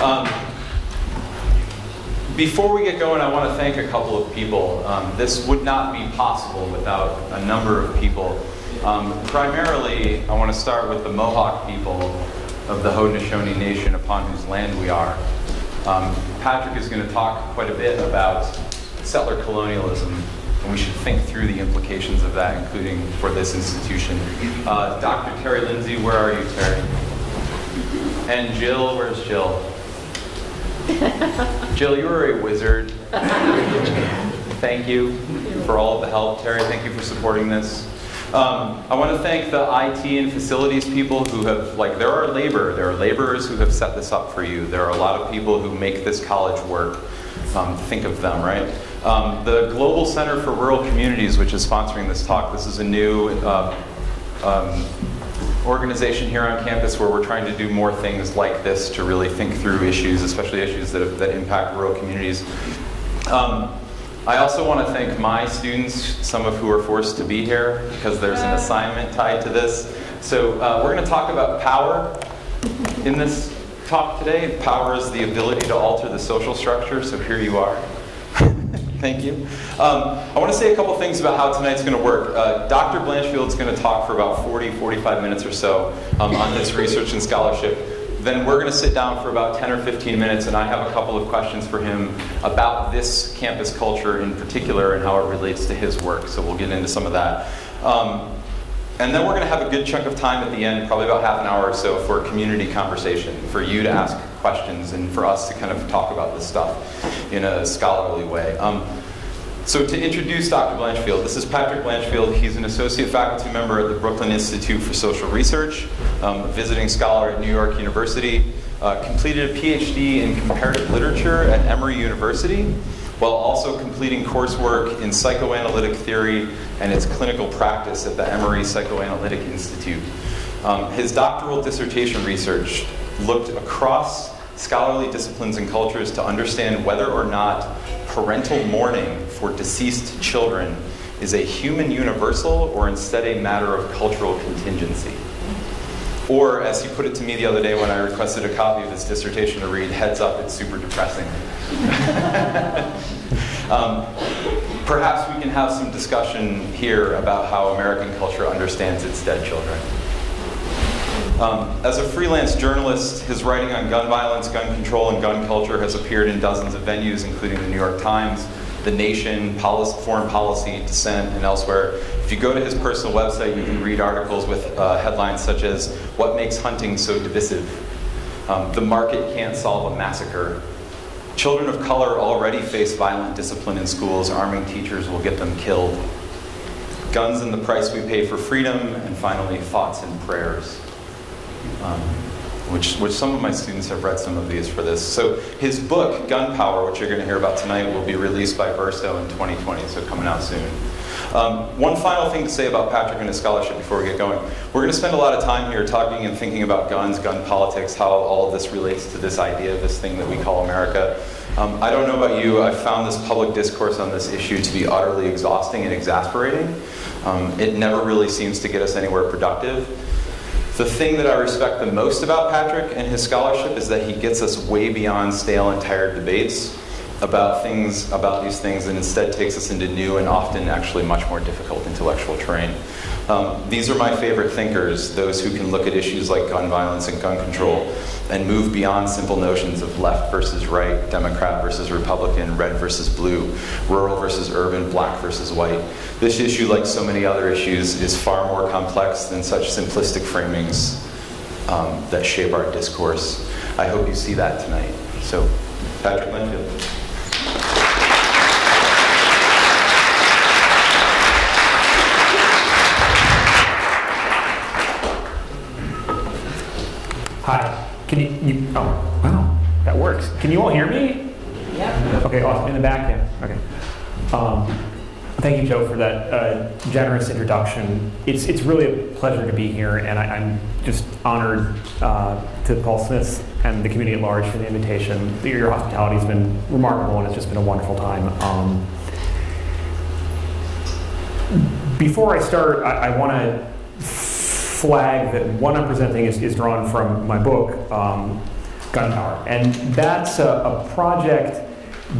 Um, before we get going, I want to thank a couple of people. Um, this would not be possible without a number of people. Um, primarily, I want to start with the Mohawk people of the Haudenosaunee Nation upon whose land we are. Um, Patrick is going to talk quite a bit about settler colonialism, and we should think through the implications of that, including for this institution. Uh, Dr. Terry Lindsay, where are you, Terry? And Jill, where's Jill? Jill, you are a wizard. Thank you for all of the help, Terry. Thank you for supporting this. Um, I want to thank the IT and facilities people who have, like, there are labor, there are laborers who have set this up for you. There are a lot of people who make this college work. Um, think of them, right? Um, the Global Center for Rural Communities, which is sponsoring this talk, this is a new uh, um, organization here on campus where we're trying to do more things like this to really think through issues, especially issues that, that impact rural communities. Um, I also want to thank my students, some of who are forced to be here because there's an assignment tied to this. So uh, we're going to talk about power in this talk today. Power is the ability to alter the social structure, so here you are. Thank you. Um, I want to say a couple things about how tonight's going to work. Uh, Dr. Blanchfield is going to talk for about 40, 45 minutes or so um, on his research and scholarship. Then we're going to sit down for about 10 or 15 minutes, and I have a couple of questions for him about this campus culture in particular and how it relates to his work. So we'll get into some of that. Um, and then we're going to have a good chunk of time at the end, probably about half an hour or so, for community conversation, for you to ask questions and for us to kind of talk about this stuff in a scholarly way. Um, so to introduce Dr. Blanchfield, this is Patrick Blanchfield. He's an associate faculty member at the Brooklyn Institute for Social Research, um, a visiting scholar at New York University, uh, completed a PhD in comparative literature at Emory University, while also completing coursework in psychoanalytic theory and its clinical practice at the Emory Psychoanalytic Institute. Um, his doctoral dissertation research looked across scholarly disciplines and cultures to understand whether or not parental mourning for deceased children is a human universal or instead a matter of cultural contingency. Or, as he put it to me the other day when I requested a copy of his dissertation to read, heads up, it's super depressing. um, perhaps we can have some discussion here about how American culture understands its dead children. Um, as a freelance journalist, his writing on gun violence, gun control, and gun culture has appeared in dozens of venues, including the New York Times, The Nation, Policy, Foreign Policy, Dissent, and elsewhere. If you go to his personal website, you can read articles with uh, headlines such as, What Makes Hunting So Divisive? Um, the Market Can't Solve a Massacre. Children of color already face violent discipline in schools. Arming teachers will get them killed. Guns and the price we pay for freedom. And finally, Thoughts and Prayers um, which, which some of my students have read some of these for this. So his book, Gunpower, which you're going to hear about tonight, will be released by Verso in 2020, so coming out soon. Um, one final thing to say about Patrick and his scholarship before we get going. We're going to spend a lot of time here talking and thinking about guns, gun politics, how all of this relates to this idea, this thing that we call America. Um, I don't know about you, I've found this public discourse on this issue to be utterly exhausting and exasperating. Um, it never really seems to get us anywhere productive. The thing that I respect the most about Patrick and his scholarship is that he gets us way beyond stale and tired debates about things, about these things, and instead takes us into new and often actually much more difficult intellectual terrain. Um, these are my favorite thinkers, those who can look at issues like gun violence and gun control and move beyond simple notions of left versus right, Democrat versus Republican, red versus blue, rural versus urban, black versus white. This issue, like so many other issues, is far more complex than such simplistic framings um, that shape our discourse. I hope you see that tonight. So, Patrick Blanchfield. Can you, you, oh, wow, that works. Can you all hear me? Yeah. Okay, awesome. In the back, yeah. Okay. Um, thank you, Joe, for that uh, generous introduction. It's, it's really a pleasure to be here, and I, am just honored uh, to Paul Smith and the community at large for the invitation. Your hospitality has been remarkable, and it's just been a wonderful time. Um, before I start, I, I want to flag that one I'm presenting is, is drawn from my book, um, gunpower. And that's a, a project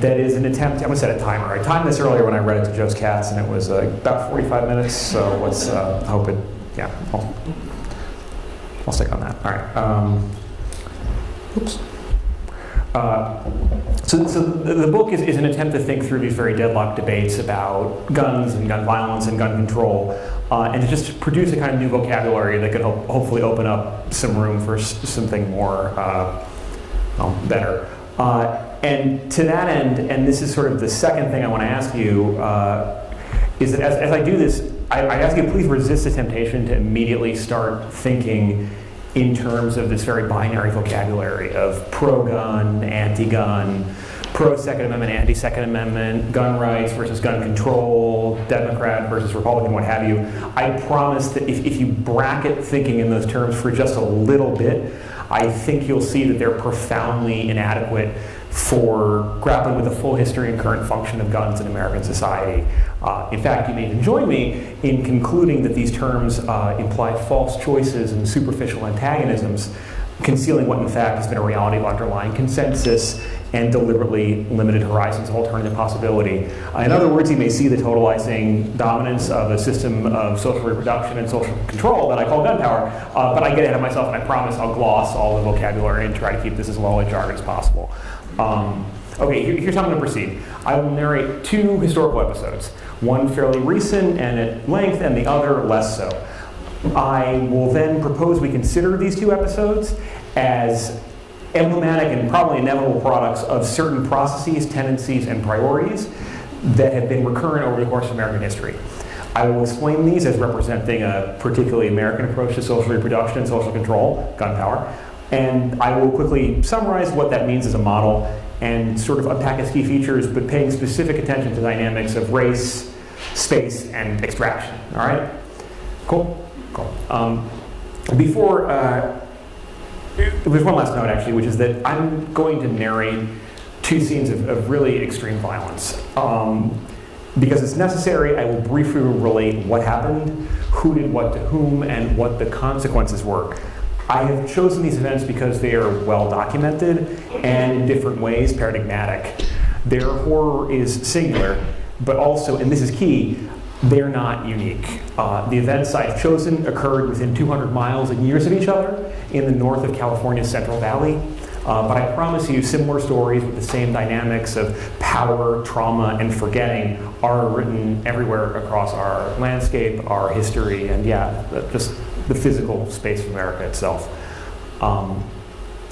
that is an attempt, I'm gonna set a timer. I timed this earlier when I read it to Joe's Cats and it was uh, about 45 minutes, so let's uh, hope it, yeah, I'll, I'll stick on that. All right. Um, oops. Uh, so, so the, book is, is an attempt to think through these very deadlocked debates about guns and gun violence and gun control, uh, and to just produce a kind of new vocabulary that could ho hopefully open up some room for something more uh, well, better. Uh, and to that end, and this is sort of the second thing I want to ask you, uh, is that as, as I do this, I, I ask you please resist the temptation to immediately start thinking in terms of this very binary vocabulary of pro-gun, anti-gun, pro-Second Amendment, anti-Second Amendment, gun rights versus gun control, Democrat versus Republican, what have you. I promise that if, if you bracket thinking in those terms for just a little bit, I think you'll see that they're profoundly inadequate for grappling with the full history and current function of guns in American society. Uh, in fact, you may even join me in concluding that these terms uh, imply false choices and superficial antagonisms, concealing what in fact has been a reality of underlying consensus and deliberately limited horizons of alternative possibility. Uh, in other words, you may see the totalizing dominance of a system of social reproduction and social control that I call gunpower, uh, but I get ahead of myself and I promise I'll gloss all the vocabulary and try to keep this as low a jargon as possible. Um, okay, here, here's how I'm going to proceed. I will narrate two historical episodes, one fairly recent and at length, and the other less so. I will then propose we consider these two episodes as emblematic and probably inevitable products of certain processes, tendencies, and priorities that have been recurrent over the course of American history. I will explain these as representing a particularly American approach to social reproduction and social control, gunpower, and I will quickly summarize what that means as a model and sort of unpack its key features, but paying specific attention to dynamics of race, space, and extraction. All right? Cool? Cool. Um, before, uh, there's one last note actually, which is that I'm going to narrate two scenes of, of really extreme violence. Um, because it's necessary, I will briefly relate what happened, who did what to whom, and what the consequences were. I have chosen these events because they are well documented and in different ways paradigmatic. Their horror is singular, but also, and this is key, they're not unique. Uh, the events I've chosen occurred within 200 miles and years of each other in the north of California's Central Valley. Uh, but I promise you, similar stories with the same dynamics of power, trauma, and forgetting are written everywhere across our landscape, our history, and yeah, just the physical space of America itself. Um,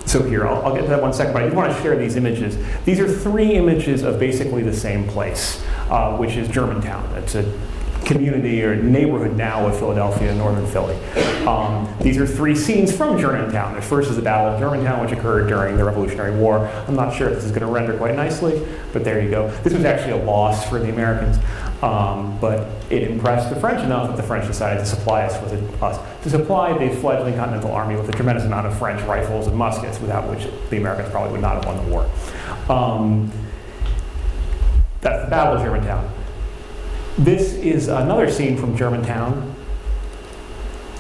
so here, I'll, I'll, get to that one second, but I do want to share these images. These are three images of basically the same place, uh, which is Germantown. It's a community or neighborhood now of Philadelphia, northern Philly. Um, these are three scenes from Germantown. The first is the Battle of Germantown, which occurred during the Revolutionary War. I'm not sure if this is going to render quite nicely, but there you go. This was actually a loss for the Americans, um, but it impressed the French enough that the French decided to supply us with us to supply the fledgling Continental Army with a tremendous amount of French rifles and muskets, without which the Americans probably would not have won the war. Um, that's the Battle of Germantown. This is another scene from Germantown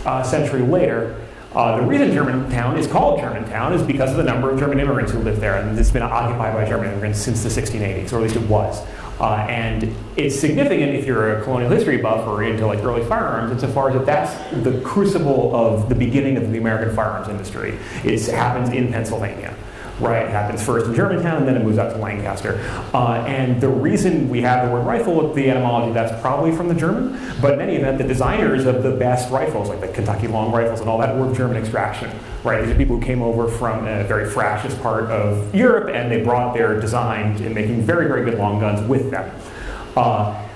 uh, a century later. Uh, the reason Germantown is called Germantown is because of the number of German immigrants who live there, and it's been occupied by German immigrants since the 1680s, or at least it was. Uh, and it's significant if you're a colonial history buff or into like early firearms, insofar as that that's the crucible of the beginning of the American firearms industry. It happens in Pennsylvania right? It happens first in Germantown, and then it moves out to Lancaster. Uh, and the reason we have the word rifle, the etymology, that's probably from the German, but in any event, the designers of the best rifles, like the Kentucky long rifles and all that, were German extraction, right? These are people who came over from a very fractious part of Europe, and they brought their design in making very, very good long guns with them. Uh,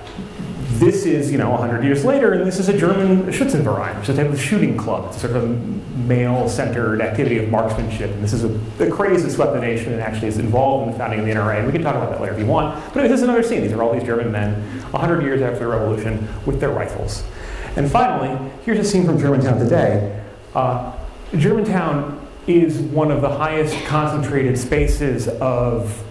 this is, you know, 100 years later, and this is a German Schützenverein, which is a type of shooting club. It's sort of a male-centered activity of marksmanship, and this is a, a craze that swept the nation and actually is involved in the founding of the NRA, and we can talk about that later if you want. But this is another scene. These are all these German men, 100 years after the revolution, with their rifles. And finally, here's a scene from Germantown today. Uh, Germantown is one of the highest concentrated spaces of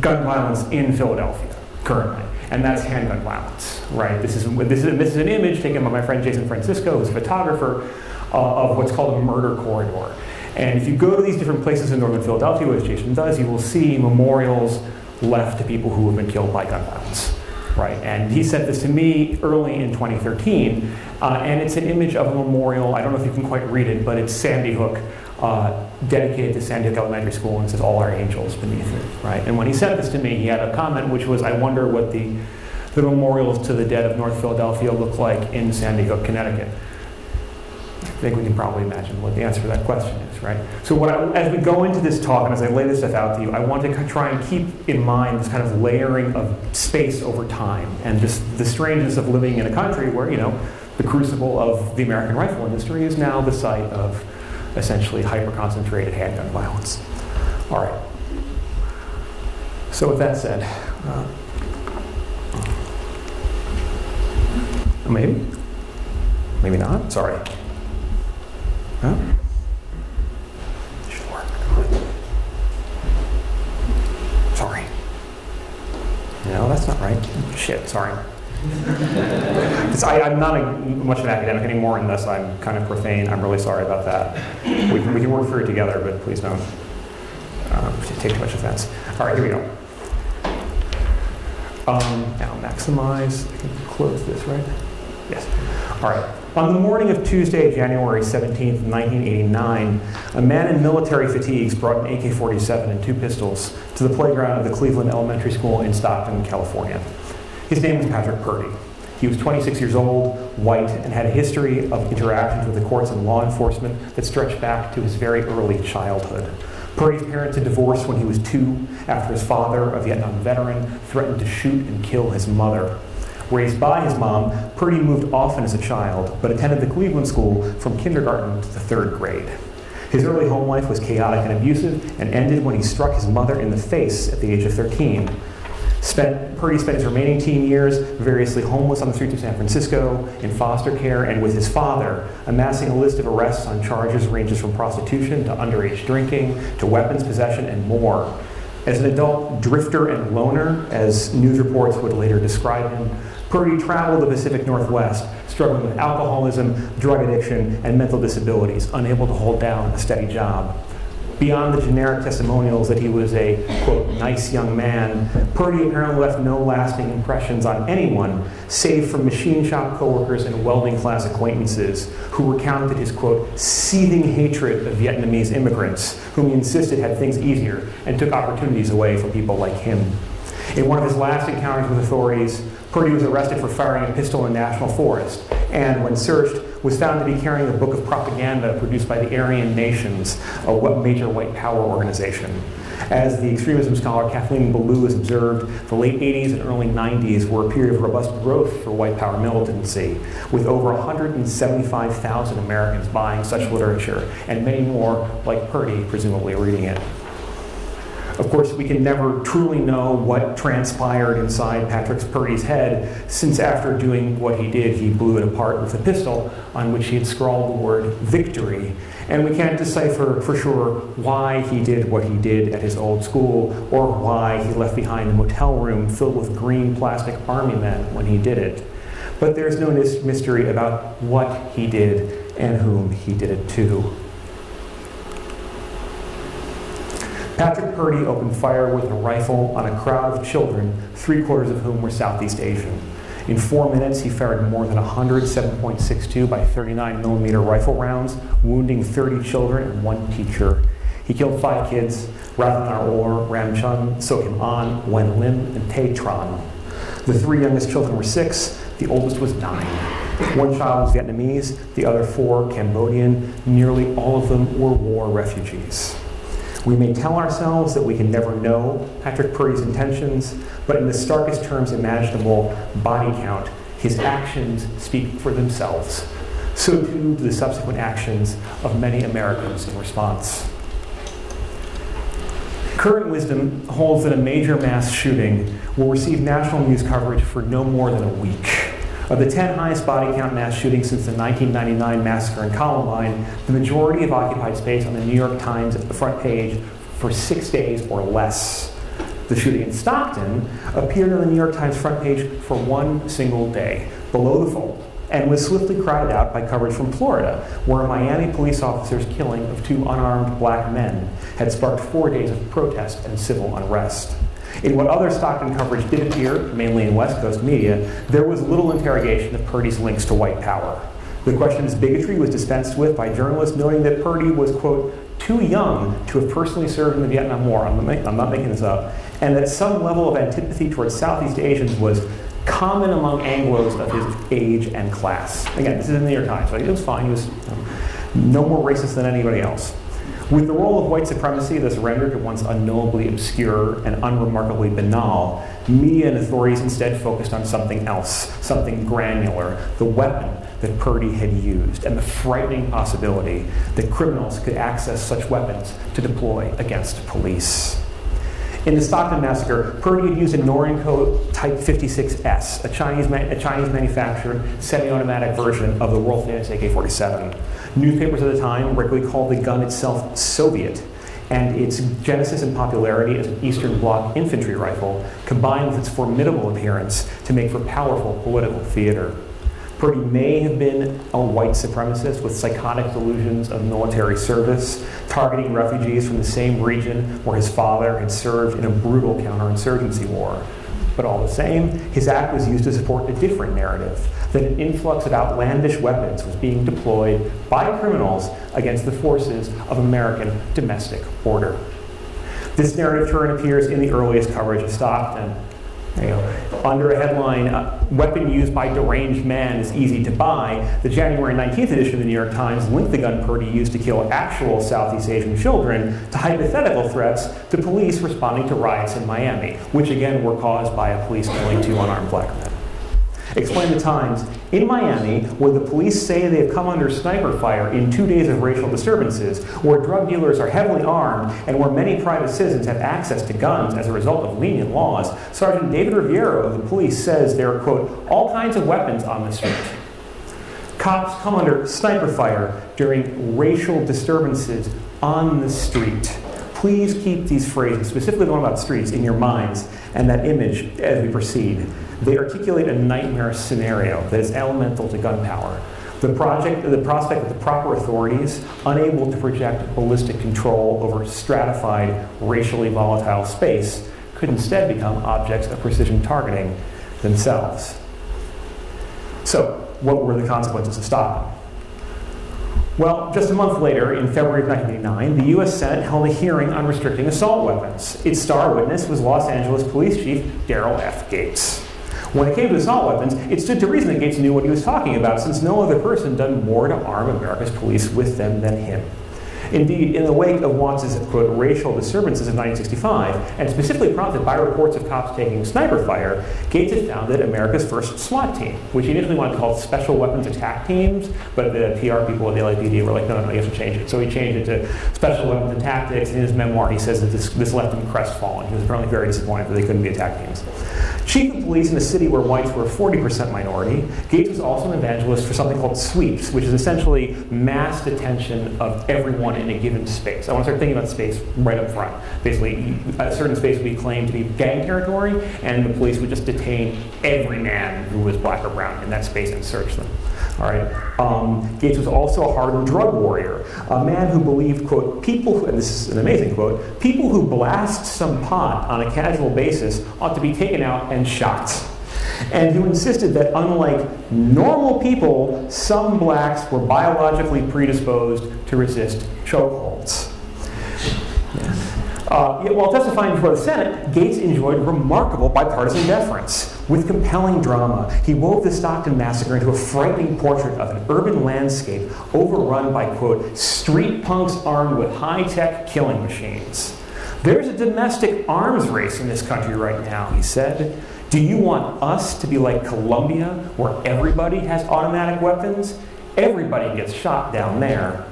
gun violence in Philadelphia currently and that's handgun violence, right? This is, this is, this is an image taken by my friend Jason Francisco, who's a photographer, uh, of what's called a murder corridor. And if you go to these different places in northern Philadelphia, which Jason does, you will see memorials left to people who have been killed by gun violence. Right, and he sent this to me early in 2013, uh, and it's an image of a memorial. I don't know if you can quite read it, but it's Sandy Hook, uh, dedicated to Sandy Hook Elementary School, and says "All Our Angels" beneath it. Right, and when he said this to me, he had a comment which was, "I wonder what the the memorials to the dead of North Philadelphia look like in Sandy Hook, Connecticut." I think we can probably imagine what the answer to that question is, right? So what I, as we go into this talk and as I lay this stuff out to you, I want to try and keep in mind this kind of layering of space over time and just the strangeness of living in a country where, you know, the crucible of the American rifle industry is now the site of essentially hyper-concentrated handgun violence. All right. So with that said, uh, maybe, maybe not. Sorry. Huh? Sorry. No, that's not right. Shit, sorry. I, am not a, much of an academic anymore, and thus I'm kind of profane. I'm really sorry about that. We can, we can work through it together, but please don't um, take too much offense. All right, here we go. Um, now maximize. I can close this, right? Yes. All right. On the morning of Tuesday, January 17, 1989, a man in military fatigues brought an AK 47 and two pistols to the playground of the Cleveland Elementary School in Stockton, California. His name was Patrick Purdy. He was 26 years old, white, and had a history of interactions with the courts and law enforcement that stretched back to his very early childhood. Purdy's parents had divorced when he was two after his father, a Vietnam veteran, threatened to shoot and kill his mother. Raised by his mom, Purdy moved often as a child, but attended the Cleveland School from kindergarten to the third grade. His early home life was chaotic and abusive and ended when he struck his mother in the face at the age of 13. Spent, Purdy spent his remaining teen years variously homeless on the streets of San Francisco, in foster care, and with his father, amassing a list of arrests on charges ranges from prostitution to underage drinking to weapons possession and more. As an adult drifter and loner, as news reports would later describe him, Purdy traveled the Pacific Northwest, struggling with alcoholism, drug addiction, and mental disabilities, unable to hold down a steady job. Beyond the generic testimonials that he was a, quote, nice young man, Purdy apparently left no lasting impressions on anyone, save for machine shop coworkers and welding class acquaintances, who recounted his, quote, seething hatred of Vietnamese immigrants, whom he insisted had things easier and took opportunities away from people like him. In one of his last encounters with authorities, Purdy was arrested for firing a pistol in National Forest, and when searched, was found to be carrying a book of propaganda produced by the Aryan Nations, a major white power organization. As the extremism scholar Kathleen Belew has observed, the late 80s and early 90s were a period of robust growth for white power militancy, with over 175,000 Americans buying such literature, and many more, like Purdy, presumably reading it. Of course, we can never truly know what transpired inside Patrick Purdy's head, since after doing what he did, he blew it apart with a pistol on which he had scrawled the word victory. And we can't decipher for sure why he did what he did at his old school, or why he left behind a motel room filled with green plastic army men when he did it. But there's no mystery about what he did and whom he did it to. Patrick Purdy opened fire with a rifle on a crowd of children, three quarters of whom were Southeast Asian. In four minutes, he fired more than 107.62 by 39 millimeter rifle rounds, wounding 30 children and one teacher. He killed five kids, Rathanar Or, Ram Chun, Sokhim An, Wen Lim, and Tay Tran. The three youngest children were six, the oldest was nine. One child was Vietnamese, the other four Cambodian. Nearly all of them were war refugees. We may tell ourselves that we can never know Patrick Purdy's intentions, but in the starkest terms imaginable, body count, his actions speak for themselves. So too do the subsequent actions of many Americans in response. Current wisdom holds that a major mass shooting will receive national news coverage for no more than a week. Of the 10 highest body count mass shootings since the 1999 massacre in Columbine, the majority have occupied space on the New York Times front page for six days or less. The shooting in Stockton appeared on the New York Times front page for one single day, below the fold, and was swiftly crowded out by coverage from Florida, where a Miami police officer's killing of two unarmed black men had sparked four days of protest and civil unrest. In what other Stockton coverage did appear, mainly in West Coast media, there was little interrogation of Purdy's links to white power. The question of bigotry was dispensed with by journalists noting that Purdy was, quote, too young to have personally served in the Vietnam War. I'm not, I'm not making this up. And that some level of antipathy towards Southeast Asians was common among Anglos of his age and class. Again, this is in the New York Times. So it was fine. He was no more racist than anybody else. With the role of white supremacy thus rendered at once unknowably obscure and unremarkably banal, media and authorities instead focused on something else, something granular, the weapon that Purdy had used, and the frightening possibility that criminals could access such weapons to deploy against police. In the Stockton massacre, Purdy had used a Norinco Type 56S, a Chinese, a Chinese manufactured semi-automatic version of the world famous AK-47. Newspapers at the time regularly called the gun itself Soviet, and its genesis and popularity as an Eastern Bloc infantry rifle combined with its formidable appearance to make for powerful political theater. Purdy may have been a white supremacist with psychotic delusions of military service, targeting refugees from the same region where his father had served in a brutal counterinsurgency war. But all the same, his act was used to support a different narrative that an influx of outlandish weapons was being deployed by criminals against the forces of American domestic order. This narrative turn appears in the earliest coverage of Stockton, you under a headline, uh, Weapon Used by Deranged Man is Easy to Buy, the January 19th edition of the New York Times linked the gun Purdy used to kill actual Southeast Asian children to hypothetical threats to police responding to riots in Miami, which again were caused by a police killing two unarmed black men. Explain the Times. In Miami, where the police say they have come under sniper fire in two days of racial disturbances, where drug dealers are heavily armed, and where many private citizens have access to guns as a result of lenient laws, Sergeant David Riviero of the police says there are, quote, all kinds of weapons on the street. Cops come under sniper fire during racial disturbances on the street. Please keep these phrases, specifically the one about streets, in your minds and that image as we proceed. They articulate a nightmare scenario that is elemental to gunpower. The, project, the prospect of the proper authorities, unable to project ballistic control over stratified, racially volatile space, could instead become objects of precision targeting themselves. So, what were the consequences of stopping? Well, just a month later, in February of 1989, the U.S. Senate held a hearing on restricting assault weapons. Its star witness was Los Angeles Police Chief Daryl F. Gates. When it came to assault weapons, it stood to reason that Gates knew what he was talking about, since no other person done more to arm America's police with them than him. Indeed, in the wake of Watts's, quote, racial disturbances in 1965, and specifically prompted by reports of cops taking sniper fire, Gates had founded America's first SWAT team, which he initially wanted to call Special Weapons Attack Teams, but the PR people at the LAPD were like, no, no, no, you have to change it. So he changed it to Special Weapons and Tactics. In his memoir, he says that this, this left him crestfallen. He was apparently very disappointed that they couldn't be attack teams. Chief of police in a city where whites were a 40% minority, Gates was also an evangelist for something called sweeps, which is essentially mass detention of everyone in a given space. I want to start thinking about space right up front. Basically, a certain space would be claimed to be gang territory, and the police would just detain every man who was black or brown in that space and search them. All right. Um, Gates was also a hardened drug warrior, a man who believed, quote, people, who, and this is an amazing quote, people who blast some pot on a casual basis ought to be taken out and shot. And who insisted that unlike normal people, some blacks were biologically predisposed to resist chokeholds. Uh, while testifying before the Senate, Gates enjoyed remarkable bipartisan deference. With compelling drama, he wove the Stockton Massacre into a frightening portrait of an urban landscape overrun by, quote, street punks armed with high tech killing machines. There's a domestic arms race in this country right now, he said. Do you want us to be like Colombia, where everybody has automatic weapons? Everybody gets shot down there.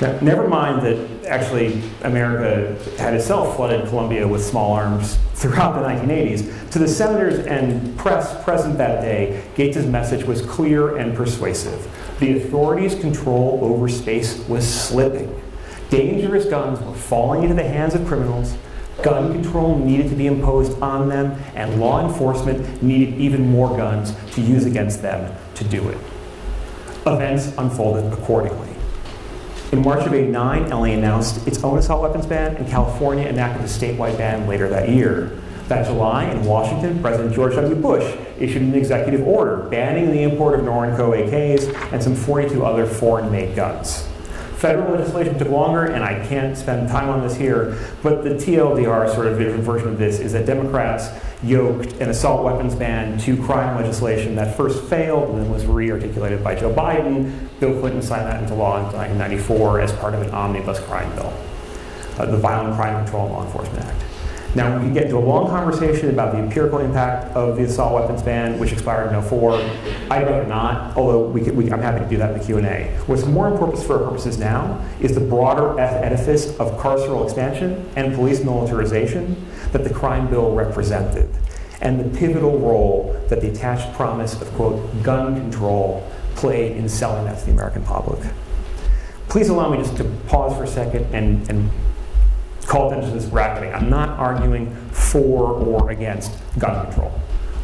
Now, never mind that actually America had itself flooded Colombia with small arms throughout the 1980s. To the senators and press present that day, Gates' message was clear and persuasive. The authorities' control over space was slipping. Dangerous guns were falling into the hands of criminals. Gun control needed to be imposed on them, and law enforcement needed even more guns to use against them to do it. Events unfolded accordingly. In March of 89, LA announced its own assault weapons ban, and California enacted a statewide ban later that year. That July, in Washington, President George W. Bush issued an executive order banning the import of Norinco AKs and some 42 other foreign-made guns. Federal legislation took longer, and I can't spend time on this here, but the TLDR sort of different version of this is that Democrats yoked an assault weapons ban to crime legislation that first failed and then was re-articulated by Joe Biden. Bill Clinton signed that into law in 1994 as part of an omnibus crime bill, uh, the Violent Crime Control and Law Enforcement Act. Now, we can get into a long conversation about the empirical impact of the assault weapons ban, which expired in 04. I'd rather not, although we could, we, I'm happy to do that in the Q&A. What's more important for our purposes now is the broader edifice of carceral expansion and police militarization that the crime bill represented, and the pivotal role that the attached promise of, quote, gun control played in selling that to the American public. Please allow me just to pause for a second and, and call attention to this bracketing. I'm not arguing for or against gun control.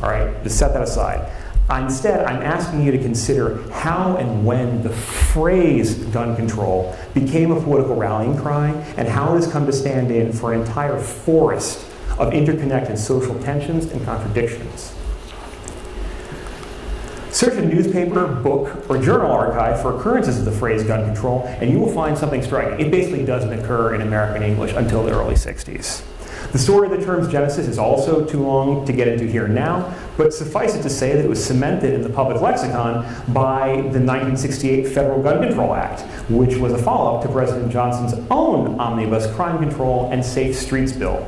All right, just set that aside. Instead, I'm asking you to consider how and when the phrase gun control became a political rallying cry and how it has come to stand in for an entire forest of interconnected social tensions and contradictions. Search a newspaper, book, or journal archive for occurrences of the phrase gun control, and you will find something striking. It basically doesn't occur in American English until the early 60s. The story of the term's genesis is also too long to get into here now, but suffice it to say that it was cemented in the public lexicon by the 1968 Federal Gun Control Act, which was a follow-up to President Johnson's own omnibus crime control and safe streets bill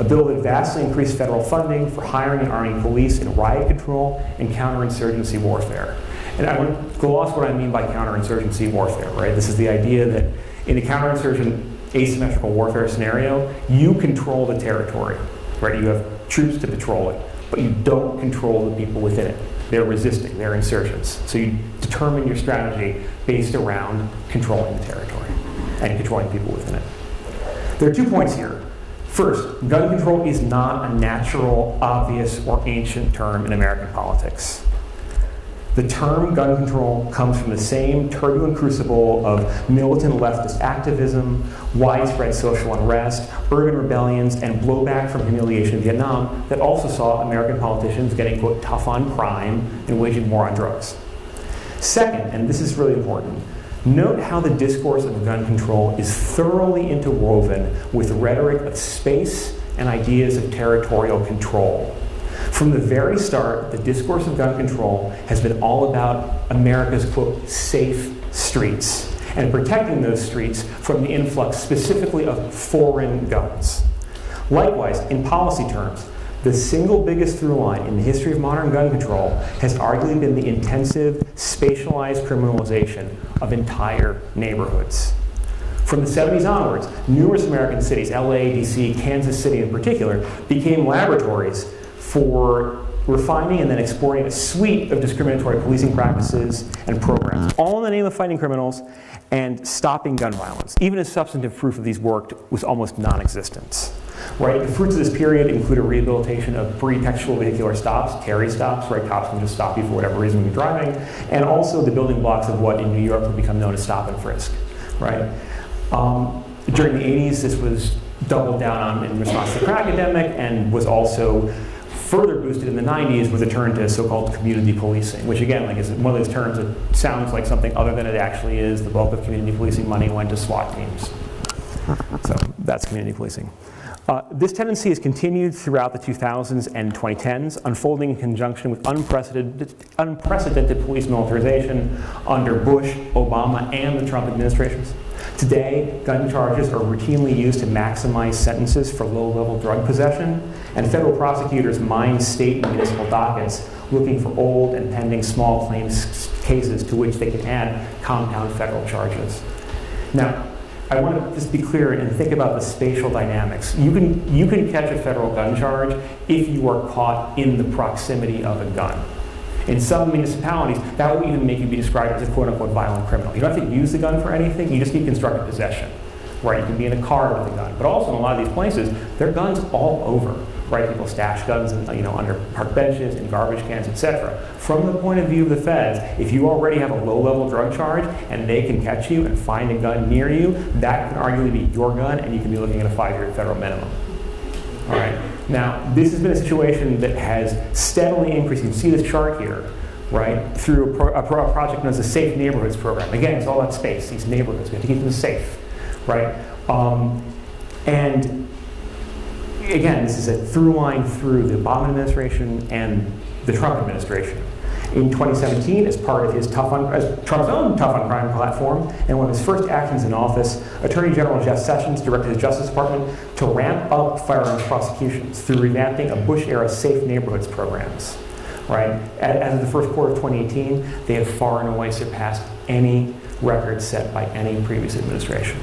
a bill that vastly increased federal funding for hiring and arming police in riot control and counterinsurgency warfare. And I want to gloss what I mean by counterinsurgency warfare, right? This is the idea that in a counterinsurgent asymmetrical warfare scenario, you control the territory, right? You have troops to patrol it, but you don't control the people within it. They're resisting, they're insurgents. So you determine your strategy based around controlling the territory and controlling people within it. There are two points here. First, gun control is not a natural, obvious, or ancient term in American politics. The term gun control comes from the same turbulent crucible of militant leftist activism, widespread social unrest, urban rebellions, and blowback from humiliation in Vietnam that also saw American politicians getting, quote, tough on crime and waging war on drugs. Second, and this is really important, Note how the discourse of gun control is thoroughly interwoven with rhetoric of space and ideas of territorial control. From the very start, the discourse of gun control has been all about America's, quote, safe streets and protecting those streets from the influx specifically of foreign guns. Likewise, in policy terms, the single biggest through line in the history of modern gun control has arguably been the intensive, spatialized criminalization of entire neighborhoods. From the 70s onwards, numerous American cities, LA, DC, Kansas City in particular, became laboratories for refining and then exporting a suite of discriminatory policing practices and programs, all in the name of fighting criminals and stopping gun violence. Even as substantive proof of these worked was almost non-existent. Right, the fruits of this period include a rehabilitation of pretextual vehicular stops, Terry stops, right, cops can just stop you for whatever reason when you're driving, and also the building blocks of what in New York would become known as stop and frisk, right? Um, during the 80s, this was doubled down on in response to the crack epidemic and was also further boosted in the 90s with a turn to so-called community policing, which again, like is one of those terms that sounds like something other than it actually is. The bulk of community policing money went to SWAT teams. So that's community policing. Uh, this tendency has continued throughout the 2000s and 2010s, unfolding in conjunction with unprecedented, unprecedented police militarization under Bush, Obama, and the Trump administrations. Today, gun charges are routinely used to maximize sentences for low-level drug possession, and federal prosecutors mine state and municipal dockets looking for old and pending small claims cases to which they can add compound federal charges. Now, I want to just be clear and think about the spatial dynamics. You can, you can catch a federal gun charge if you are caught in the proximity of a gun. In some municipalities, that will even make you be described as a quote unquote violent criminal. You don't have to use the gun for anything, you just need constructive possession. right? You can be in a car with a gun. But also in a lot of these places, there are guns all over, right? People stash guns, in, you know, under park benches, and garbage cans, etc. From the point of view of the feds, if you already have a low-level drug charge and they can catch you and find a gun near you, that can arguably be your gun, and you can be looking at a five-year federal minimum. All right. Now, this has been a situation that has steadily increased. You can see this chart here, right? Through a, a, pro a project known as the Safe Neighborhoods Program. Again, it's all about space. These neighborhoods, we have to keep them safe, right? Um, and again, this is a through line through the Obama administration and the Trump administration. In 2017, as part of his tough on, Trump's own tough on crime platform, and one of his first actions in office, Attorney General Jeff Sessions directed the Justice Department to ramp up firearms prosecutions through revamping a Bush-era safe neighborhoods programs. Right? As of the first quarter of 2018, they have far and away surpassed any record set by any previous administration.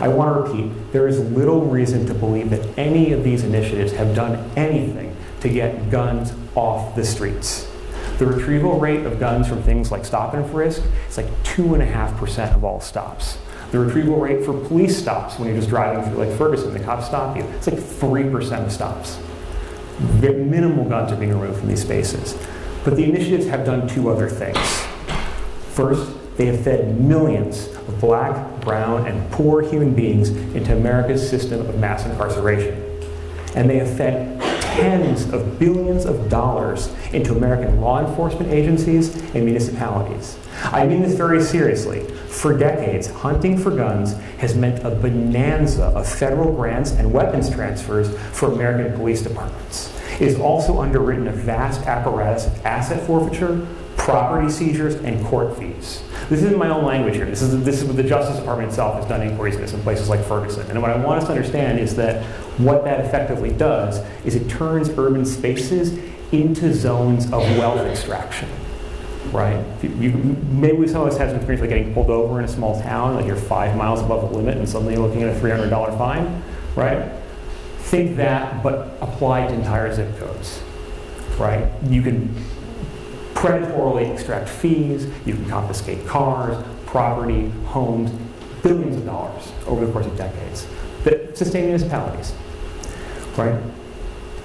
I want to repeat, there is little reason to believe that any of these initiatives have done anything to get guns off the streets. The retrieval rate of guns from things like stop and frisk is like 2.5% of all stops. The retrieval rate for police stops when you're just driving through like Ferguson, the cops stop you, it's like 3% of stops. Very minimal guns are being removed from these spaces. But the initiatives have done two other things. First, they have fed millions of black, brown, and poor human beings into America's system of mass incarceration. And they have fed tens of billions of dollars into American law enforcement agencies and municipalities. I mean this very seriously. For decades, hunting for guns has meant a bonanza of federal grants and weapons transfers for American police departments. It has also underwritten a vast apparatus of asset forfeiture, property seizures, and court fees. This isn't my own language here. This is, this is what the Justice Department itself has done inquiries into in places like Ferguson. And what I want us to understand is that what that effectively does is it turns urban spaces into zones of wealth extraction. Right? You, maybe some of us have some experience like getting pulled over in a small town, like you're five miles above the limit and suddenly you're looking at a $300 fine, right? Think that, but applied to entire zip codes, right? You can predatorily extract fees, you can confiscate cars, property, homes, billions of dollars over the course of decades that sustain municipalities, right?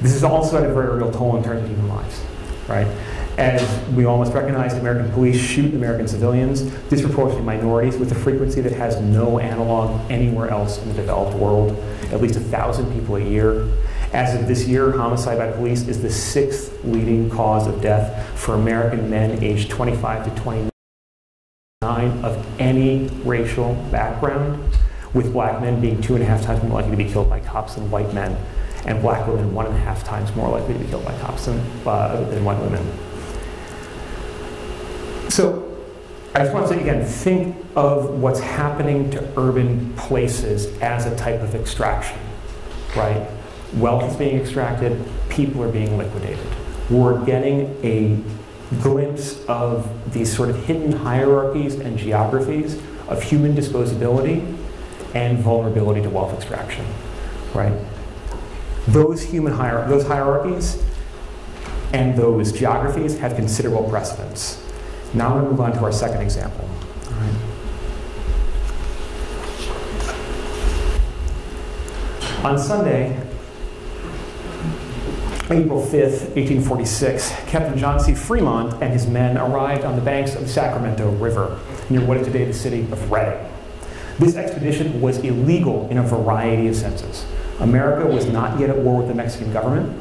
This is also at a very real toll in terms of human lives, right? As we all must recognize, American police shoot American civilians, disproportionately minorities, with a frequency that has no analog anywhere else in the developed world, at least a thousand people a year. As of this year, homicide by police is the sixth leading cause of death for American men aged 25 to 29 of any racial background, with black men being two and a half times more likely to be killed by cops than white men, and black women one and a half times more likely to be killed by cops than, uh, than white women. So, I just want to say again, think of what's happening to urban places as a type of extraction, right? Wealth is being extracted, people are being liquidated. We're getting a glimpse of these sort of hidden hierarchies and geographies of human disposability and vulnerability to wealth extraction, right? Those human those hierarchies and those geographies have considerable precedence. Now I'm going to move on to our second example. On Sunday, April 5th, 1846, Captain John C. Fremont and his men arrived on the banks of the Sacramento River near what is today the city of Redding. This expedition was illegal in a variety of senses. America was not yet at war with the Mexican government,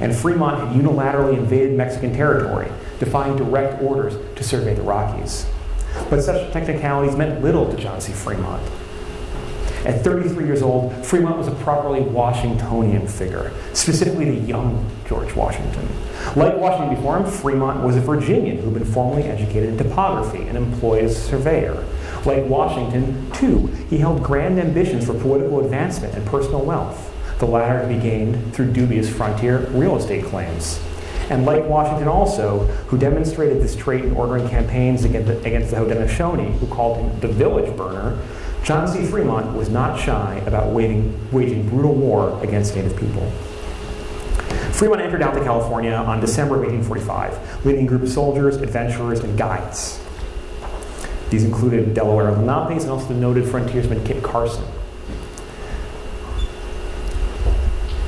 and Fremont had unilaterally invaded Mexican territory, defying direct orders to survey the Rockies. But such technicalities meant little to John C. Fremont. At 33 years old, Fremont was a properly Washingtonian figure, specifically the young George Washington. Like Washington before him, Fremont was a Virginian who'd been formally educated in topography and employed as a surveyor. Like Washington, too, he held grand ambitions for political advancement and personal wealth, the latter to be gained through dubious frontier real estate claims. And like Washington also, who demonstrated this trait in ordering campaigns against the, against the Haudenosaunee, who called him the village burner, John C. Fremont was not shy about waging, waging brutal war against Native people. Fremont entered Alta California on December of 1845, leading a group of soldiers, adventurers, and guides. These included Delaware Lenape's and also the noted frontiersman Kit Carson.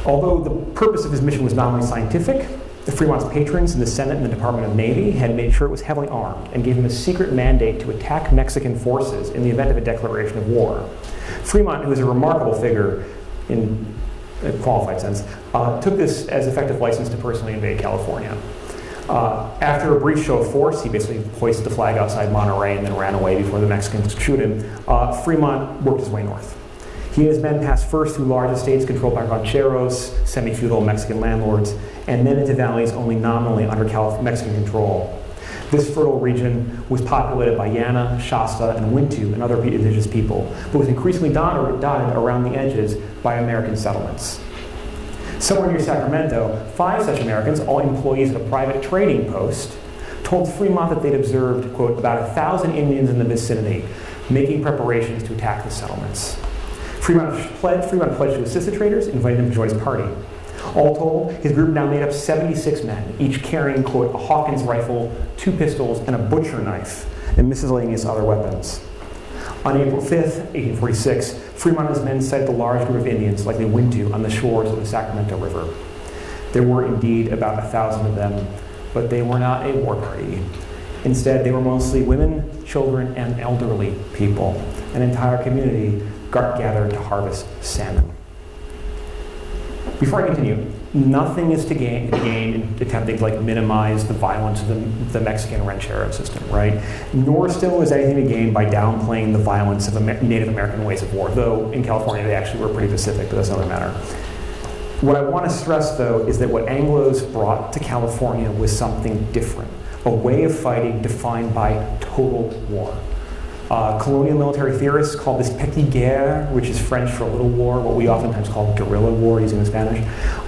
Although the purpose of his mission was not only scientific, the Fremont's patrons in the Senate and the Department of Navy had made sure it was heavily armed and gave him a secret mandate to attack Mexican forces in the event of a declaration of war. Fremont, who is a remarkable figure in a qualified sense, uh, took this as effective license to personally invade California. Uh, after a brief show of force, he basically hoisted the flag outside Monterey and then ran away before the Mexicans could shoot him. Uh, Fremont worked his way north. He and his men passed first through large estates controlled by rancheros, semi-feudal Mexican landlords, and then into valleys only nominally under Mexican control. This fertile region was populated by Yana, Shasta, and Wintu and other indigenous people, but was increasingly dotted, dotted around the edges by American settlements. Somewhere near Sacramento, five such Americans, all employees at a private trading post, told Fremont that they'd observed, quote, about a thousand Indians in the vicinity, making preparations to attack the settlements. Fremont pledged, to assist the traders, inviting them to join his party. All told, his group now made up 76 men, each carrying, quote, a Hawkins rifle, two pistols, and a butcher knife, and miscellaneous other weapons. On April 5th, 1846, Fremont and his men sighted a large group of Indians, likely Wintu, on the shores of the Sacramento River. There were indeed about a thousand of them, but they were not a war party. Instead, they were mostly women, children, and elderly people, an entire community gathered to harvest salmon. Before I continue, nothing is to gain, to gain in attempting to like minimize the violence of the, the, Mexican ranchero system, right? Nor still is anything to gain by downplaying the violence of Native American ways of war, though in California they actually were pretty pacific, but that's another matter. What I want to stress, though, is that what Anglos brought to California was something different, a way of fighting defined by total war. Uh, colonial military theorists call this petite guerre, which is French for a little war, what we oftentimes call guerrilla war using the Spanish.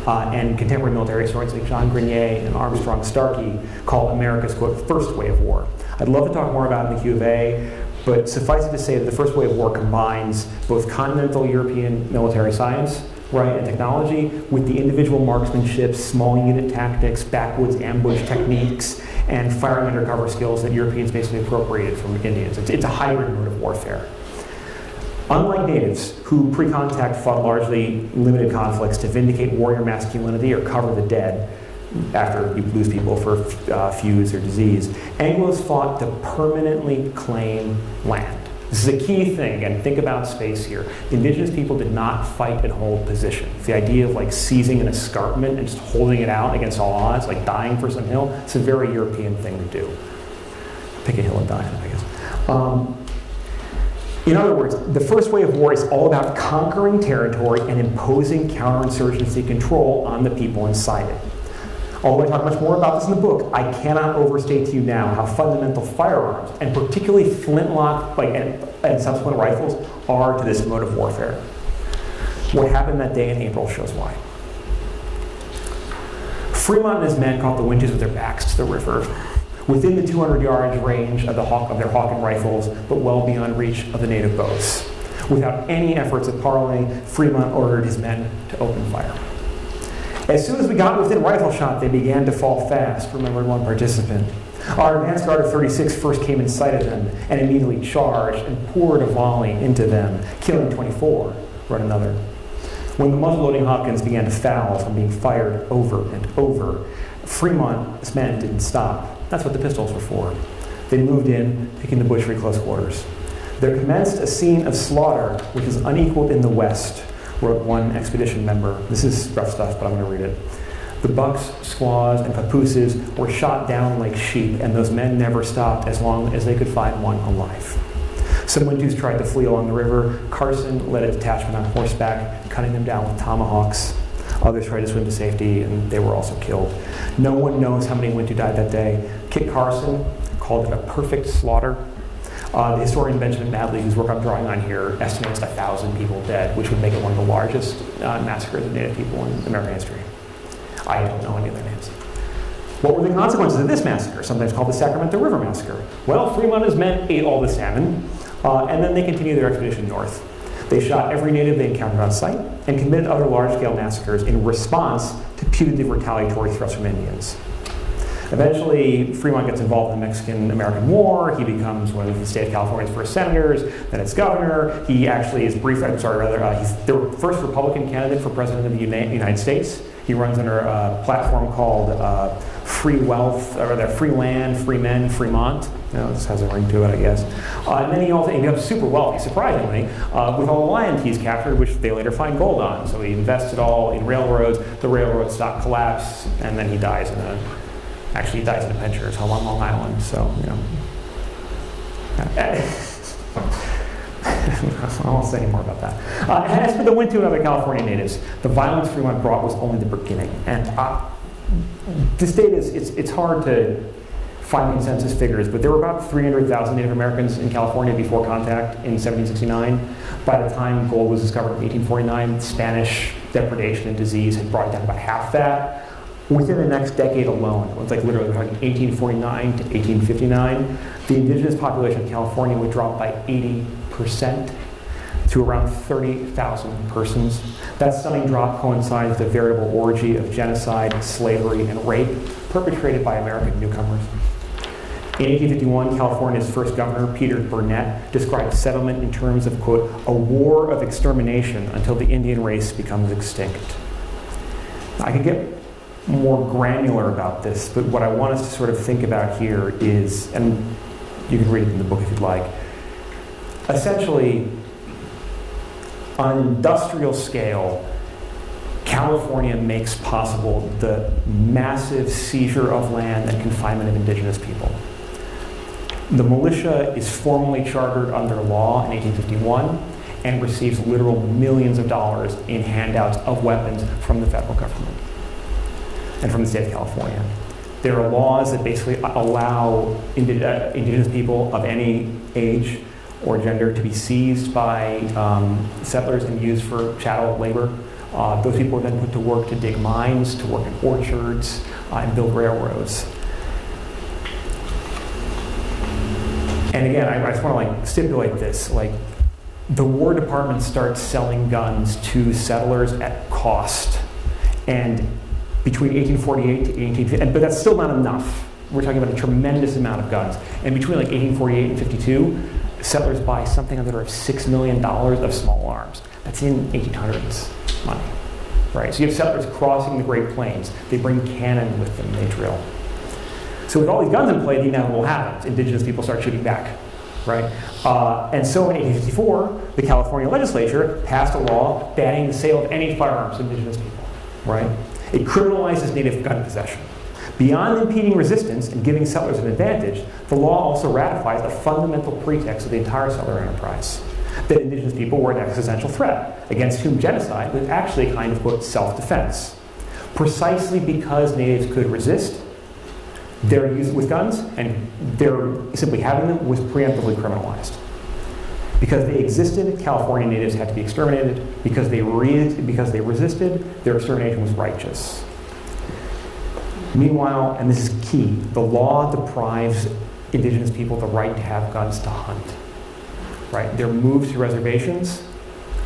Uh, and contemporary military historians like John Grenier and Armstrong Starkey call America's, quote, first of war. I'd love to talk more about in the Q of A, but suffice it to say that the first of war combines both continental European military science, right, and technology with the individual marksmanship, small unit tactics, backwoods ambush techniques, and firing undercover skills that Europeans basically appropriated from Indians. It's, it's a hybrid mode of warfare. Unlike natives, who pre-contact fought largely limited conflicts to vindicate warrior masculinity or cover the dead after you lose people for uh, feuds or disease, Anglos fought to permanently claim land. This is a key thing, and think about space here. Indigenous people did not fight and hold position. The idea of like seizing an escarpment and just holding it out against all odds, like dying for some hill, it's a very European thing to do. Pick a hill and die I guess. Um, in other words, the first way of war is all about conquering territory and imposing counterinsurgency control on the people inside it. Although I talk much more about this in the book, I cannot overstate to you now how fundamental firearms, and particularly flintlock like, and, and subsequent rifles, are to this mode of warfare. What happened that day in April shows why. Fremont and his men caught the Wintus with their backs to the river, within the 200 yards range of, the hawk, of their Hawken rifles, but well beyond reach of the native bows. Without any efforts at parley, Fremont ordered his men to open fire. As soon as we got within rifle shot, they began to fall fast, remembered one participant. Our advance guard of 36 first came in sight of them and immediately charged and poured a volley into them, killing 24, wrote another. When the muzzle-loading Hawkens began to foul from being fired over and over, Fremont's men didn't stop. That's what the pistols were for. They moved in, taking the butchery close quarters. There commenced a scene of slaughter which is unequaled in the West wrote one expedition member. This is rough stuff, but I'm going to read it. The bucks, squaws, and papooses were shot down like sheep, and those men never stopped as long as they could find one alive. Some Wintus tried to flee along the river. Carson led a detachment on horseback, cutting them down with tomahawks. Others tried to swim to safety, and they were also killed. No one knows how many Wintu died that day. Kit Carson called it a perfect slaughter. Uh, the historian Benjamin Madley, whose work I'm drawing on here, estimates a thousand people dead, which would make it one of the largest uh, massacres of Native people in American history. I don't know any other names. What were the consequences of this massacre, sometimes called the Sacramento River Massacre? Well, Fremont and his men ate all the salmon, uh, and then they continued their expedition north. They shot every native they encountered on sight and committed other large-scale massacres in response to putative retaliatory threats from Indians. Eventually, Fremont gets involved in the Mexican-American War. He becomes one of the state of California's first senators, then it's governor. He actually is brief, I'm sorry, rather, uh, he's the first Republican candidate for president of the United States. He runs under a platform called uh, Free Wealth, or the Free Land, Free Men, Fremont. Know, this has a ring to it, I guess. Uh, and then he also he super wealthy, surprisingly, uh, with all the land he's captured, which they later find gold on. So he invests it all in railroads. The railroad stock collapse, and then he dies in a actually he dies in a pensioner's home on Long Island. So you know. I won't say any more about that. Uh, as for the Wintu and other California natives, the violence Fremont brought was only the beginning. And uh, this data is it's, it's hard to find consensus figures, but there were about 300,000 Native Americans in California before contact in 1769. By the time gold was discovered in 1849, Spanish depredation and disease had brought it down about half that. Within the next decade alone, it's like literally talking 1849 to 1859, the indigenous population of California would drop by 80% to around 30,000 persons. That stunning drop coincides with a veritable orgy of genocide, slavery, and rape perpetrated by American newcomers. In 1851, California's first governor, Peter Burnett, described settlement in terms of, quote, a war of extermination until the Indian race becomes extinct. I could get more granular about this, but what I want us to sort of think about here is, and you can read it in the book if you'd like, essentially, on an industrial scale, California makes possible the massive seizure of land and confinement of indigenous people. The militia is formally chartered under law in 1851 and receives literal millions of dollars in handouts of weapons from the federal government and from the state of California. There are laws that basically allow uh, indigenous people of any age or gender to be seized by um, settlers and used for chattel labor. Uh, those people are then put to work to dig mines, to work in orchards, uh, and build railroads. And again, I, I just want to like stipulate this, like the War Department starts selling guns to settlers at cost. And between 1848 to 1850, but that's still not enough. We're talking about a tremendous amount of guns. And between like 1848 and 52, settlers buy something on the order of $6 million of small arms. That's in 1800s money, right? So you have settlers crossing the Great Plains. They bring cannon with them, they drill. So with all these guns in play, the inevitable happens. Indigenous people start shooting back, right? Uh, and so in 1854, the California legislature passed a law banning the sale of any firearms to indigenous people, right? It criminalizes native gun possession. Beyond impeding resistance and giving settlers an advantage, the law also ratifies the fundamental pretext of the entire settler enterprise that indigenous people were an existential threat, against whom genocide was actually a kind of, quote, self defense. Precisely because natives could resist their use with guns, and their simply having them was preemptively criminalized. Because they existed, California natives had to be exterminated. Because they, because they resisted, their extermination was righteous. Meanwhile, and this is key, the law deprives indigenous people the right to have guns to hunt. Right? They're moved to reservations,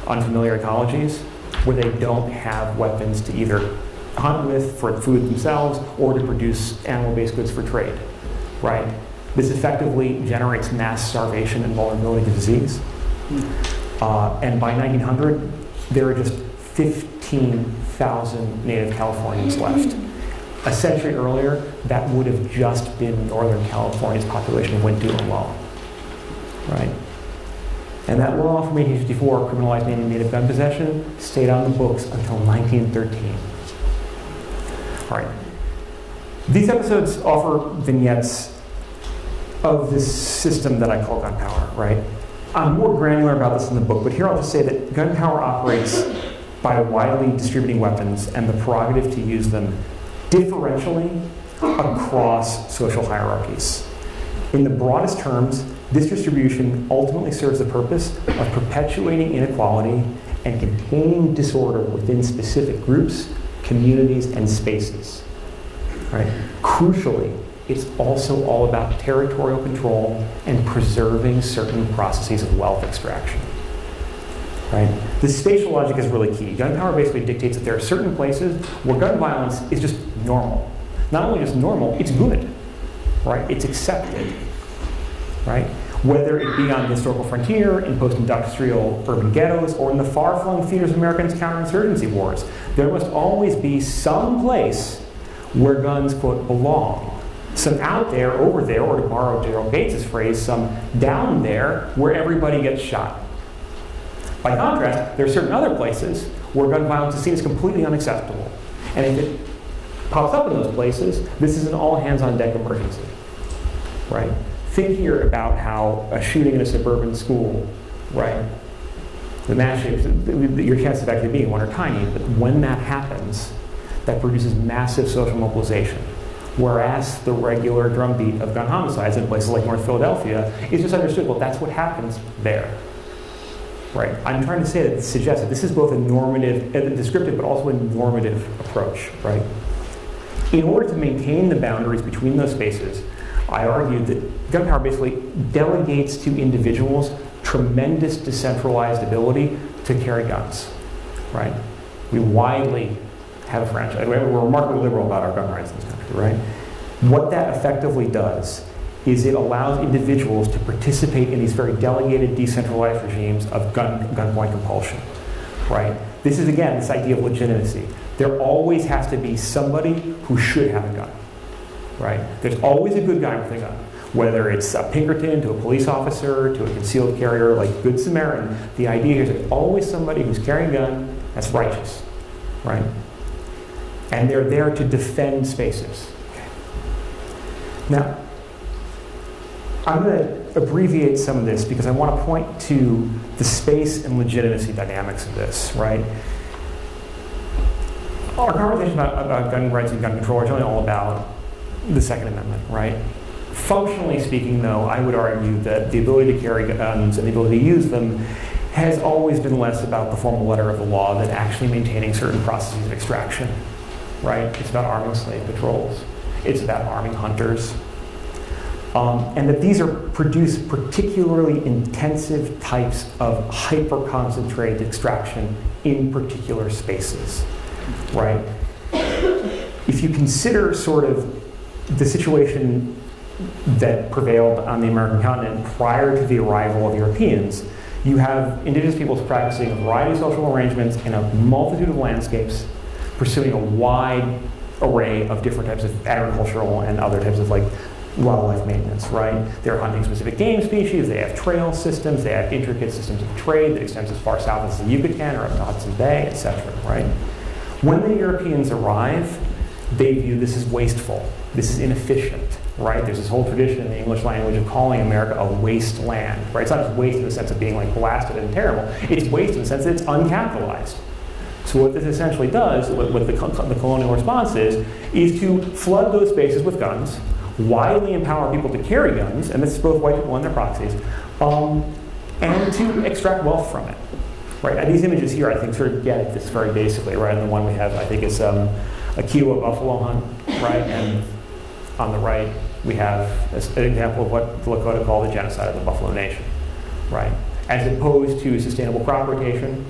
unfamiliar ecologies, where they don't have weapons to either hunt with for food themselves or to produce animal-based goods for trade. Right? This effectively generates mass starvation and vulnerability to disease. Uh, and by 1900, there are just 15,000 native Californians left. A century earlier, that would have just been Northern California's population went to alone. Right? And that law from 1854, criminalized native gun possession, stayed on the books until 1913. All right. These episodes offer vignettes of this system that I call gun power, right? I'm more granular about this in the book, but here I'll just say that gun power operates by widely distributing weapons and the prerogative to use them differentially across social hierarchies. In the broadest terms, this distribution ultimately serves the purpose of perpetuating inequality and containing disorder within specific groups, communities, and spaces. Right? Crucially, it's also all about territorial control and preserving certain processes of wealth extraction. Right? The spatial logic is really key. Gun power basically dictates that there are certain places where gun violence is just normal. not only just normal, it's good, right? It's accepted, right? Whether it be on the historical frontier, in post-industrial urban ghettos, or in the far-flung theaters of Americans' counterinsurgency wars, there must always be some place where guns, quote, belong. Some out there, over there, or to borrow Daryl Gates' phrase, some down there where everybody gets shot. By contrast, there are certain other places where gun violence is seen as completely unacceptable. And if it pops up in those places, this is an all hands on deck emergency. Right? Think here about how a shooting in a suburban school, right? The mass your chances of actually being one are tiny, but when that happens, that produces massive social mobilization. Whereas the regular drumbeat of gun homicides in places like North Philadelphia is just understood, well, that's what happens there. Right? I'm trying to say that suggest that this is both a normative, a descriptive, but also a normative approach, right? In order to maintain the boundaries between those spaces, I argued that gun power basically delegates to individuals tremendous decentralized ability to carry guns, right? We widely have a franchise. We're remarkably liberal about our gun rights in this country, right? What that effectively does is it allows individuals to participate in these very delegated, decentralized regimes of gun, gunpoint compulsion, right? This is, again, this idea of legitimacy. There always has to be somebody who should have a gun, right? There's always a good guy with a gun. Whether it's a Pinkerton to a police officer to a concealed carrier like Good Samaritan, the idea is there's always somebody who's carrying a gun that's righteous, right? And they're there to defend spaces. Now, I'm going to abbreviate some of this because I want to point to the space and legitimacy dynamics of this, right? Our conversation about, about gun rights and gun control is really all about the Second Amendment, right? Functionally speaking, though, I would argue that the ability to carry guns and the ability to use them has always been less about the formal letter of the law than actually maintaining certain processes of extraction, right? It's about arming slave patrols. It's about arming hunters, um, and that these are produce particularly intensive types of hyper-concentrated extraction in particular spaces, right? If you consider sort of the situation that prevailed on the American continent prior to the arrival of Europeans, you have indigenous peoples practicing a variety of social arrangements in a multitude of landscapes, pursuing a wide array of different types of agricultural and other types of like wildlife maintenance, right? They're hunting specific game species, they have trail systems, they have intricate systems of trade that extends as far south as the Yucatan or up to Hudson Bay, etc., right? When the Europeans arrive, they view this as wasteful. This is inefficient, right? There's this whole tradition in the English language of calling America a wasteland, right? It's not just waste in the sense of being like blasted and terrible. It's waste in the sense that it's uncapitalized. So what this essentially does, what, what the, the colonial response is, is to flood those spaces with guns, widely empower people to carry guns, and this is both white people and their proxies, um, and to extract wealth from it. Right? And these images here, I think, sort of get at this very basically, right? And the one we have, I think, is um, a Kiowa buffalo hunt, right? And on the right, we have an example of what the Lakota call the genocide of the Buffalo Nation, right? As opposed to sustainable crop rotation,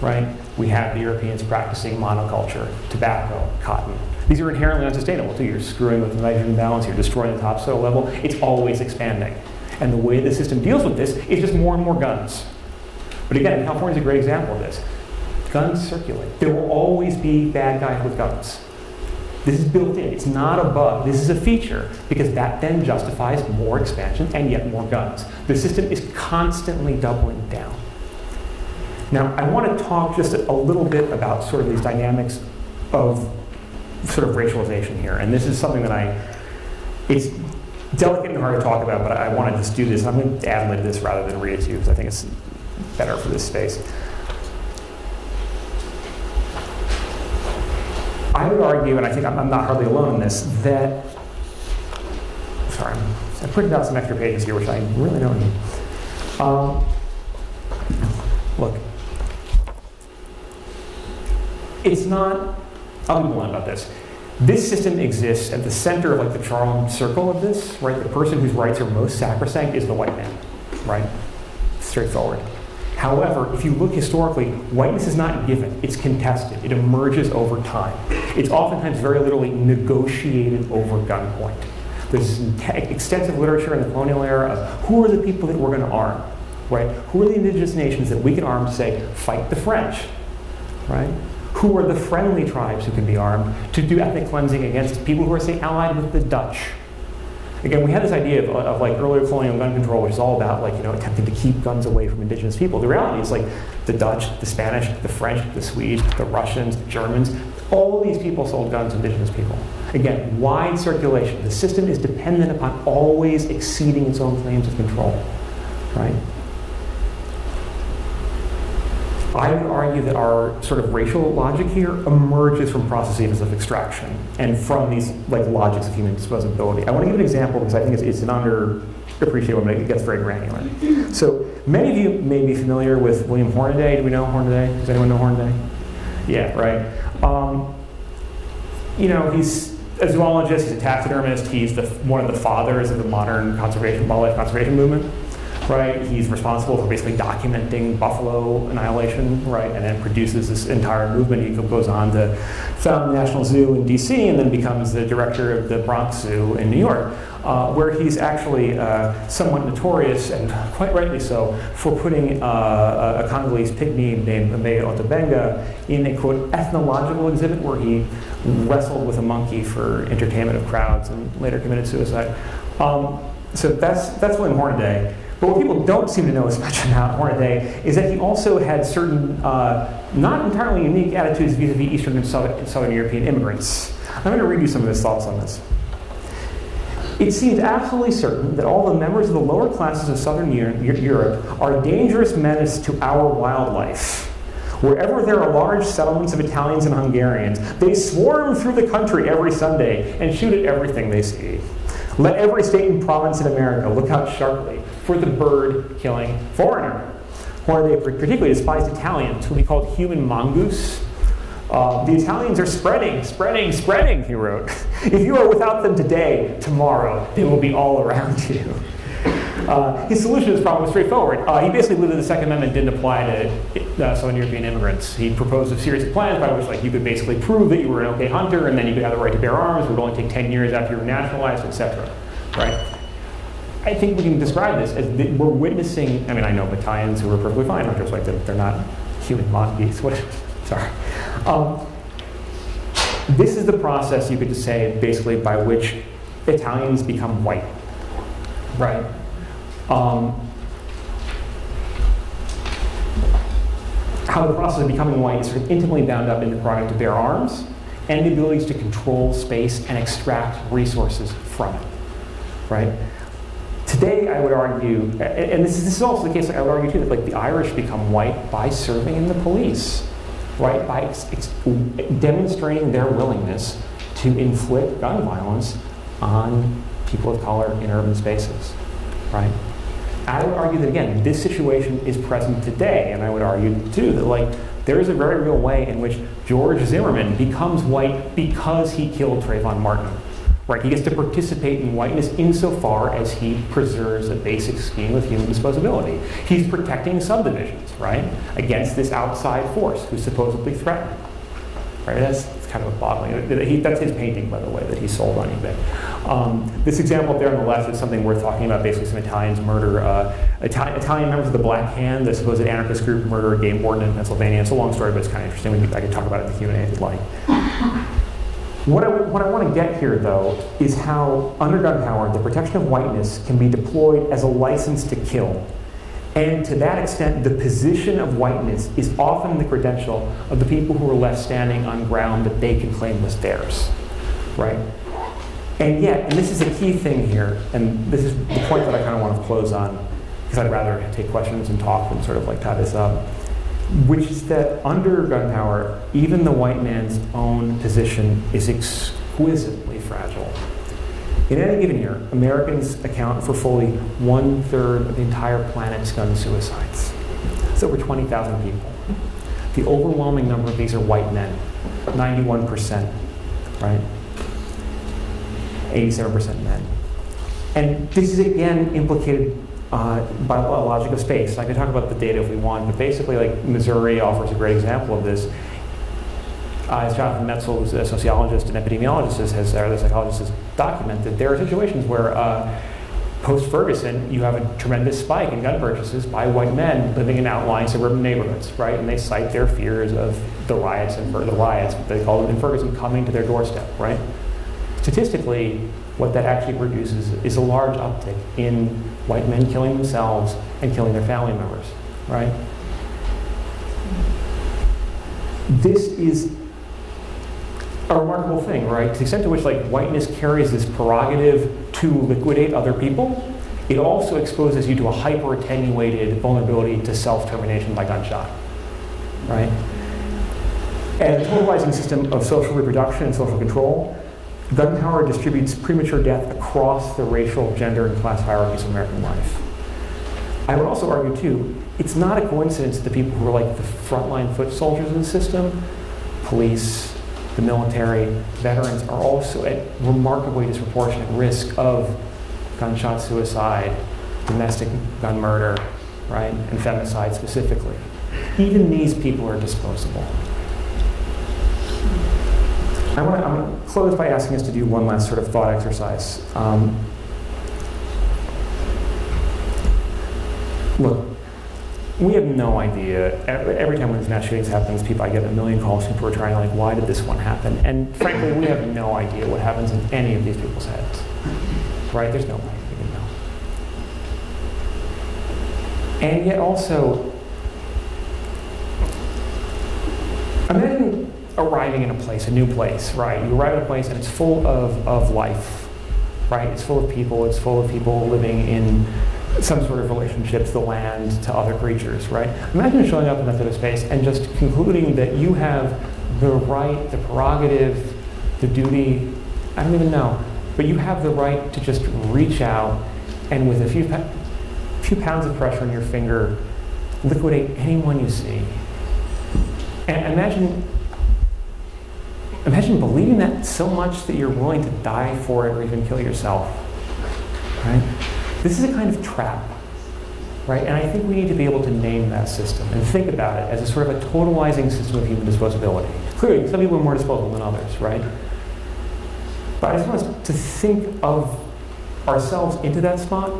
right? We have the Europeans practicing monoculture, tobacco, cotton, these are inherently unsustainable too. You're screwing with the nitrogen balance, you're destroying the topsoil level. It's always expanding. And the way the system deals with this is just more and more guns. But again, California is a great example of this. Guns circulate. There will always be bad guys with guns. This is built in. It's not a bug. This is a feature because that then justifies more expansion and yet more guns. The system is constantly doubling down. Now, I want to talk just a little bit about sort of these dynamics of sort of racialization here. And this is something that I, it's delicate and hard to talk about, but I want to just do this. I'm going to ad lib this rather than read it to you because I think it's better for this space. I would argue, and I think I'm, I'm not hardly alone in this, that, sorry, I printed out some extra pages here, which I really don't need. Um, look, it's not I'll be blunt about this. This system exists at the center of like the charm circle of this, right? The person whose rights are most sacrosanct is the white man, right? Straightforward. However, if you look historically, whiteness is not given, it's contested. It emerges over time. It's oftentimes very literally negotiated over gunpoint. There's extensive literature in the colonial era of who are the people that we're going to arm, right? Who are the indigenous nations that we can arm to say, fight the French, right? Who are the friendly tribes who can be armed to do ethnic cleansing against people who are, say, allied with the Dutch, again, we had this idea of, of, like earlier colonial gun control, which is all about like you know attempting to keep guns away from indigenous people. The reality is like the Dutch, the Spanish, the French, the Swedes, the Russians, the Germans, all of these people sold guns to indigenous people. Again, wide circulation. The system is dependent upon always exceeding its own claims of control, right? I would argue that our sort of racial logic here emerges from processes of extraction and from these like logics of human disposability. I want to give an example because I think it's, it's an underappreciated one, but it gets very granular. So many of you may be familiar with William Hornaday. Do we know Hornaday? Does anyone know Hornaday? Yeah, right. Um, you know, he's a zoologist, he's a taxidermist, he's the, one of the fathers of the modern conservation, wildlife conservation movement right? He's responsible for basically documenting buffalo annihilation, right? And then produces this entire movement. He goes on to found the National Zoo in DC and then becomes the director of the Bronx Zoo in New York. Uh, where he's actually uh, somewhat notorious, and quite rightly so, for putting uh, a Congolese pygmy named Ame Ota Benga in a quote ethnological exhibit where he wrestled with a monkey for entertainment of crowds and later committed suicide. Um, so that's that's William Hornaday. But what people don't seem to know as much about Hornaday is that he also had certain uh, not entirely unique attitudes vis-a-vis Eastern and Southern European immigrants. I'm going to read you some of his thoughts on this. It seems absolutely certain that all the members of the lower classes of Southern Europe are a dangerous menace to our wildlife. Wherever there are large settlements of Italians and Hungarians, they swarm through the country every Sunday and shoot at everything they see. Let every state and province in America look out sharply for the bird killing foreigner. Hornaday particularly despised Italians, who he called human mongoose. Uh, the Italians are spreading, spreading, spreading, he wrote. if you are without them today, tomorrow they will be all around you. Uh, his solution to this problem was straightforward. Uh, he basically believed that the Second Amendment didn't apply to uh, Southern European immigrants. He proposed a series of plans by which like, you could basically prove that you were an okay hunter, and then you could have the right to bear arms. It would only take 10 years after you were naturalized, etc. Right? I think we can describe this as we're witnessing. I mean, I know Italians who are perfectly fine hunters, like they're, they're not human monkeys. What? Sorry. Um, this is the process you could just say basically by which Italians become white, right? Um, how the process of becoming white is sort of intimately bound up in the product to bear arms and the abilities to control space and extract resources from it, right? Today, I would argue, and this is, this is also the case, I would argue too, that like the Irish become white by serving in the police, right? By demonstrating their willingness to inflict gun violence on people of color in urban spaces, right? I would argue that again, this situation is present today, and I would argue too that like there is a very real way in which George Zimmerman becomes white because he killed Trayvon Martin. Right, he gets to participate in whiteness insofar as he preserves a basic scheme of human disposability. He's protecting subdivisions, right, against this outside force who's supposedly threatened. Right, that's kind of a boggling. He, that's his painting, by the way, that he sold on eBay. Um, this example up there on the left is something worth talking about. Basically, some Italians murder uh, Itali- Italian members of the Black Hand, the supposed anarchist group, murder a game warden in Pennsylvania. It's a long story, but it's kind of interesting. I could talk about it in the Q&A if you'd like. What I, what I want to get here, though, is how under gun power, the protection of whiteness can be deployed as a license to kill and to that extent, the position of whiteness is often the credential of the people who are left standing on ground that they can claim was theirs, right? And yet, and this is a key thing here, and this is the point that I kind of want to close on, because I'd rather take questions and talk than sort of like tie this up, which is that under gun power, even the white man's own position is exquisitely fragile. In any given year, Americans account for fully one third of the entire planet's gun suicides. It's over 20,000 people. The overwhelming number of these are white men, 91%, right? 87% men. And this is again implicated uh, logic of space. I could talk about the data if we want, but basically, like Missouri offers a great example of this. Uh, as Jonathan Metzl, who's a sociologist and epidemiologist, has, or the psychologist has documented, there are situations where uh, post Ferguson, you have a tremendous spike in gun purchases by white men living in outlying suburban neighborhoods, right? And they cite their fears of the riots and the riots, they call it in Ferguson, coming to their doorstep, right? Statistically, what that actually produces is a large uptick in white men killing themselves and killing their family members, right? This is a remarkable thing, right? To the extent to which like whiteness carries this prerogative to liquidate other people, it also exposes you to a hyper attenuated vulnerability to self-termination by gunshot, right? And a totalizing system of social reproduction and social control, gun power distributes premature death across the racial, gender, and class hierarchies of American life. I would also argue, too, it's not a coincidence that the people who are like the frontline foot soldiers in the system, police, the military, veterans are also at remarkably disproportionate risk of gunshot suicide, domestic gun murder, right, and femicide specifically. Even these people are disposable. I want to close by asking us to do one last sort of thought exercise. Um, look, we have no idea. Every time of these mass shootings happens, people I get a million calls. People are trying like, why did this one happen? And frankly, we have no idea what happens in any of these people's heads. Right? There's no way we can know. And yet also, imagine arriving in a place, a new place, right? You arrive in a place and it's full of, of life, right? It's full of people. It's full of people living in some sort of relationship to the land, to other creatures, right? Imagine showing up in that sort of space and just concluding that you have the right, the prerogative, the duty, I don't even know, but you have the right to just reach out and with a few, few pounds of pressure on your finger, liquidate anyone you see. And imagine, imagine believing that so much that you're willing to die for it or even kill yourself, right? This is a kind of trap, right? And I think we need to be able to name that system and think about it as a sort of a totalizing system of human disposability. Clearly, some people are more disposable than others, right? But I just want us to think of ourselves into that spot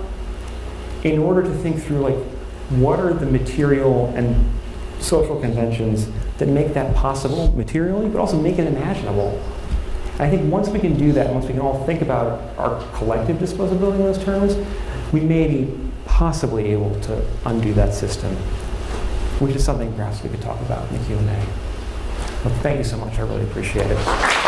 in order to think through like what are the material and social conventions that make that possible materially, but also make it imaginable. I think once we can do that, once we can all think about our collective disposability in those terms, we may be possibly able to undo that system, which is something perhaps we could talk about in the Q&A. Well, thank you so much. I really appreciate it.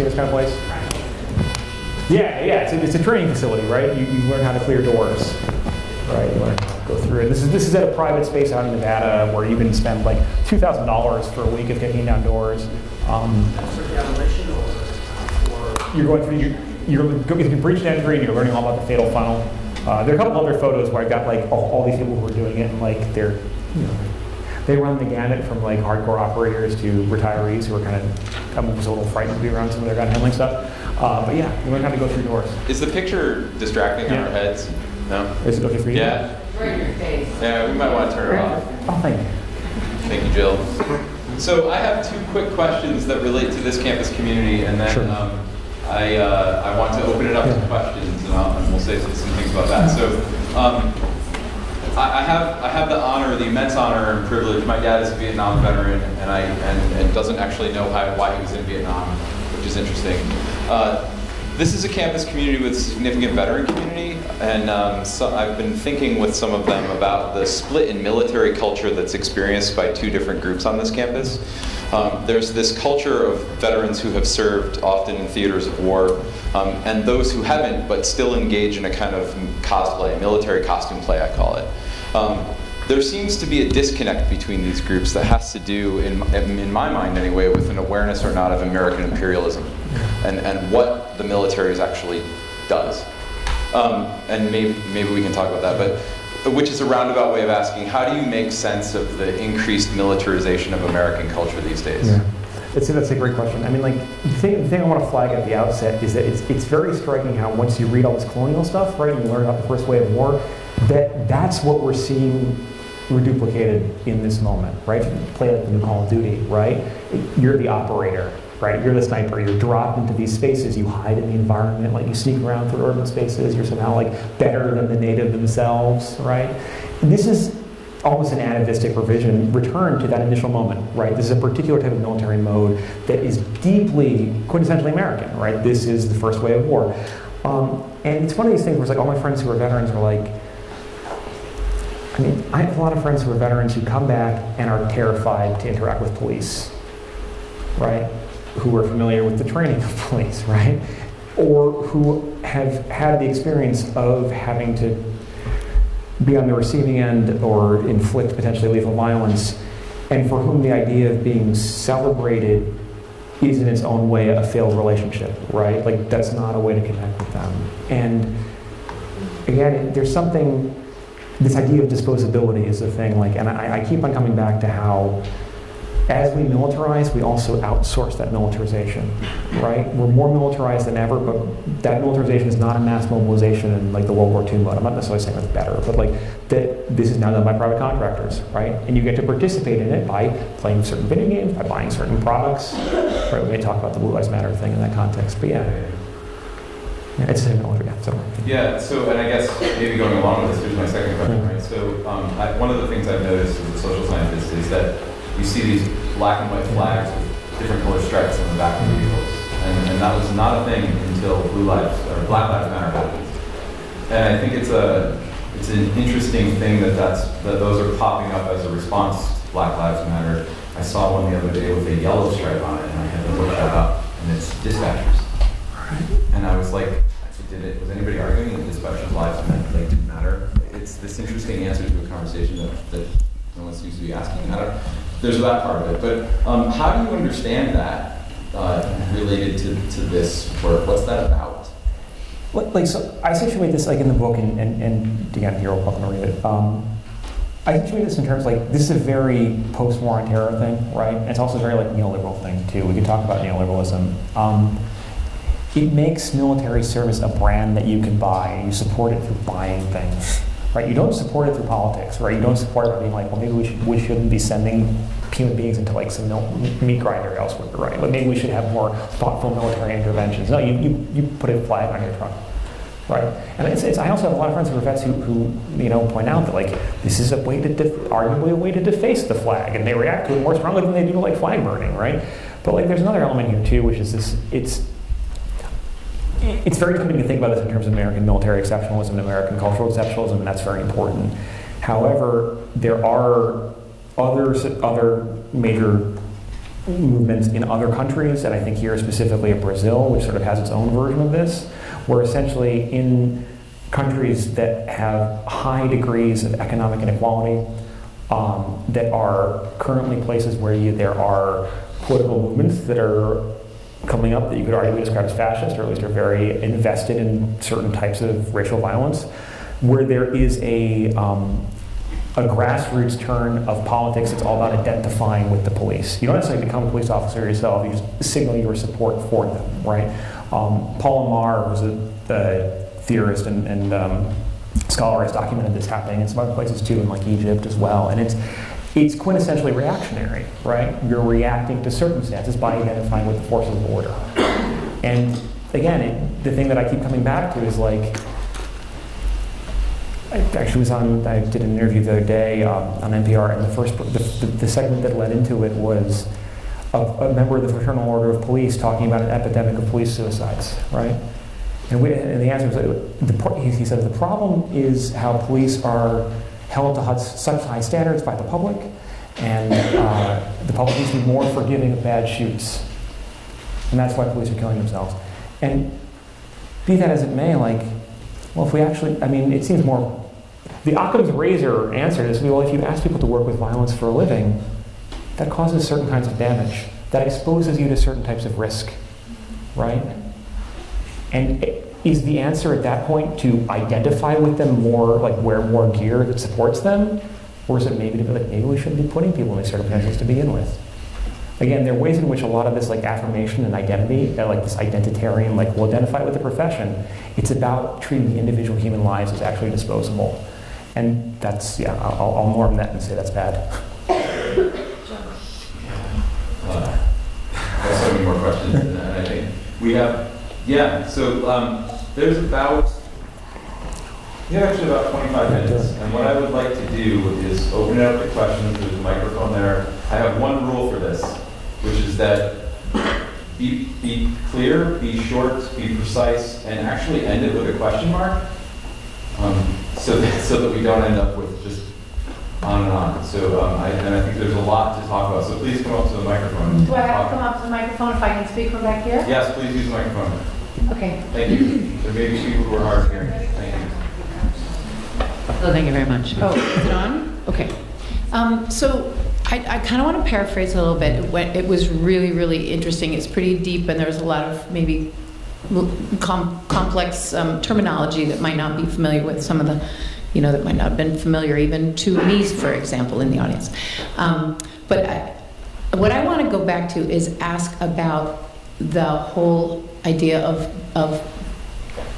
You've this kind of place? Yeah, yeah, it's a, it's a training facility, right? You, you learn how to clear doors, right? You learn how to go through it. This is, this is at a private space out in Nevada where you can spend like $2,000 for a week of kicking down doors. Um, you're going through, you're, you're, you can breach entry and you're learning all about the fatal funnel. Uh, there are a couple other photos where I've got like all, all these people who are doing it and like they're, you know, they run the gamut from like hardcore operators to retirees who are kind of, I'm just a little frightened to be around some of their gun handling stuff. Uh, but yeah, you learn how to go through doors. Is the picture distracting yeah. on our heads? No? Is it okay for you? Yeah. Right in your face. Yeah, we might want to turn it off. Oh, thank you. Thank you, Jill. So I have two quick questions that relate to this campus community, and then sure. um, I, uh, I want to open it up yeah. to questions, and, and, we'll say some things about that. So um, I have I have the honor, the immense honor and privilege. My dad is a Vietnam veteran, and I and, and doesn't actually know how, why he was in Vietnam, which is interesting. Uh, this is a campus community with a significant veteran community, and um, so I've been thinking with some of them about the split in military culture that's experienced by two different groups on this campus. Um, there's this culture of veterans who have served often in theaters of war, um, and those who haven't but still engage in a kind of cosplay, military costume play, I call it. Um, there seems to be a disconnect between these groups that has to do, in, in my mind anyway, with an awareness or not of American imperialism and, and what the military actually does. Um, and maybe, maybe we can talk about that, but which is a roundabout way of asking, how do you make sense of the increased militarization of American culture these days? Yeah. That's, that's a great question. I mean, like, the thing, the thing I want to flag at the outset is that it's, it's very striking how once you read all this colonial stuff, right, and you learn about the first wave of war, that that's what we're seeing reduplicated in this moment, right? Play like the new Call of Duty, right? You're the operator, right? You're the sniper. You're dropped into these spaces. You hide in the environment, like you sneak around through urban spaces. You're somehow like better than the native themselves, right? This is almost an atavistic revision, return to that initial moment, right? This is a particular type of military mode that is deeply, quintessentially American, right? This is the first way of war. Um, and it's one of these things where it's like all my friends who are veterans are like, I mean, I have a lot of friends who are veterans who come back and are terrified to interact with police, right? Who are familiar with the training of police, right? Or who have had the experience of having to be on the receiving end or inflict potentially lethal violence, and for whom the idea of being celebrated is in its own way a failed relationship, right? Like that's not a way to connect with them. And again, there's something this idea of disposability is a thing. Like, and I, I keep on coming back to how, as we militarize, we also outsource that militarization, right? We're more militarized than ever, but that militarization is not a mass mobilization in like the World War II mode. I'm not necessarily saying that's better, but like that this is now done by private contractors, right? And you get to participate in it by playing certain video games, by buying certain products. Right? We may talk about the Blue Lives Matter thing in that context, but yeah. Yeah, it's a similar, yeah. So. Yeah. So, and I guess maybe going along with this, here's my second question, right? So, um, I, one of the things I've noticed as a social scientist is that you see these black and white flags with different color stripes on the back of the vehicles, and, and that was not a thing until Blue Lives or Black Lives Matter happened. And I think it's a it's an interesting thing that that's that those are popping up as a response to Black Lives Matter. I saw one the other day with a yellow stripe on it, and I had to look that up, and it's dispatchers. And I was like, it, was anybody arguing that dispatchers' lives meant like didn't matter? It's this interesting answer to a conversation that, that no one seems to be asking. I don't, there's that part of it, but um, how do you understand that uh, related to, to this work? What's that about? Like, so I situate this like in the book, and, and, and again, you're read it. Um, I situate this in terms like this is a very post-war on terror thing, right? And it's also a very like neoliberal thing too. We could talk about neoliberalism. Um, it makes military service a brand that you can buy, and you support it through buying things. Right? You don't support it through politics, right? You don't support it by being like, well, maybe we, should, we shouldn't be sending human beings into like some meat grinder elsewhere, right? But maybe we should have more thoughtful military interventions. No, you, you, you put a flag on your truck, right? And it's, it's, I also have a lot of friends who are vets who, who you know point out that like this is a way to def- arguably a way to deface the flag, and they react to it more strongly than they do to like flag burning, right? But like there's another element here too, which is this: it's it's very tempting to think about this in terms of American military exceptionalism and American cultural exceptionalism, and that's very important. However, there are other, other major movements in other countries, and I think here specifically in Brazil, which sort of has its own version of this, where essentially in countries that have high degrees of economic inequality, um, that are currently places where you, there are political movements that are coming up that you could arguably describe as fascist, or at least are very invested in certain types of racial violence, where there is a, um, a grassroots turn of politics It's all about identifying with the police. You don't necessarily become a police officer yourself, you just signal your support for them, right? Um, Paul Amar, who's a, a theorist and, and um, scholar, has documented this happening in some other places too, in like Egypt as well. And it's, it's quintessentially reactionary, right? You're reacting to circumstances by identifying with the forces of order. And again, it, the thing that I keep coming back to is like, I actually was on, I did an interview the other day um, on NPR, and the first, the, the, the, segment that led into it was a, a, member of the Fraternal Order of Police talking about an epidemic of police suicides, right? And, we, and the answer was, the, he said, the problem is how police are held to such high standards by the public, and uh, the public needs to be more forgiving of bad shoots. And that's why police are killing themselves. And be that as it may, like, well, if we actually, I mean, it seems more the Occam's razor answer is well, if you ask people to work with violence for a living, that causes certain kinds of damage. That exposes you to certain types of risk, right? And is the answer at that point to identify with them more, like wear more gear that supports them? Or is it maybe to be like, maybe we shouldn't be putting people in these sort of circumstances to begin with? Again, there are ways in which a lot of this like affirmation and identity, that like this identitarian, like will identify with the profession. It's about treating the individual human lives as actually disposable. And that's, yeah, I'll, I'll norm that and say that's bad. Uh, I have so many more questions, and I think we have, yeah, so um, there's about, we have actually about 25 minutes, and what I would like to do is open it up to questions, there's a microphone there. I have one rule for this, which is that be, be clear, be short, be precise, and actually end it with a question mark, um, so that, so that we don't end up with just on and on. So, um, I, and I think there's a lot to talk about, so please come up to the microphone. Do I have to come up to the microphone if I can speak from back here? Yes, please use the microphone. Okay. Thank you. There may be people who are hard of hearing. Thank you. Oh, thank you very much. Oh, is it on? Okay. Um, So I, I kind of want to paraphrase a little bit. It went- It was really, really interesting. It's pretty deep, and there's a lot of maybe com- complex um, terminology that might not be familiar with some of the, you know, that might not have been familiar even to me, for example, in the audience. Um, But I- what I want to go back to is ask about the whole idea of, of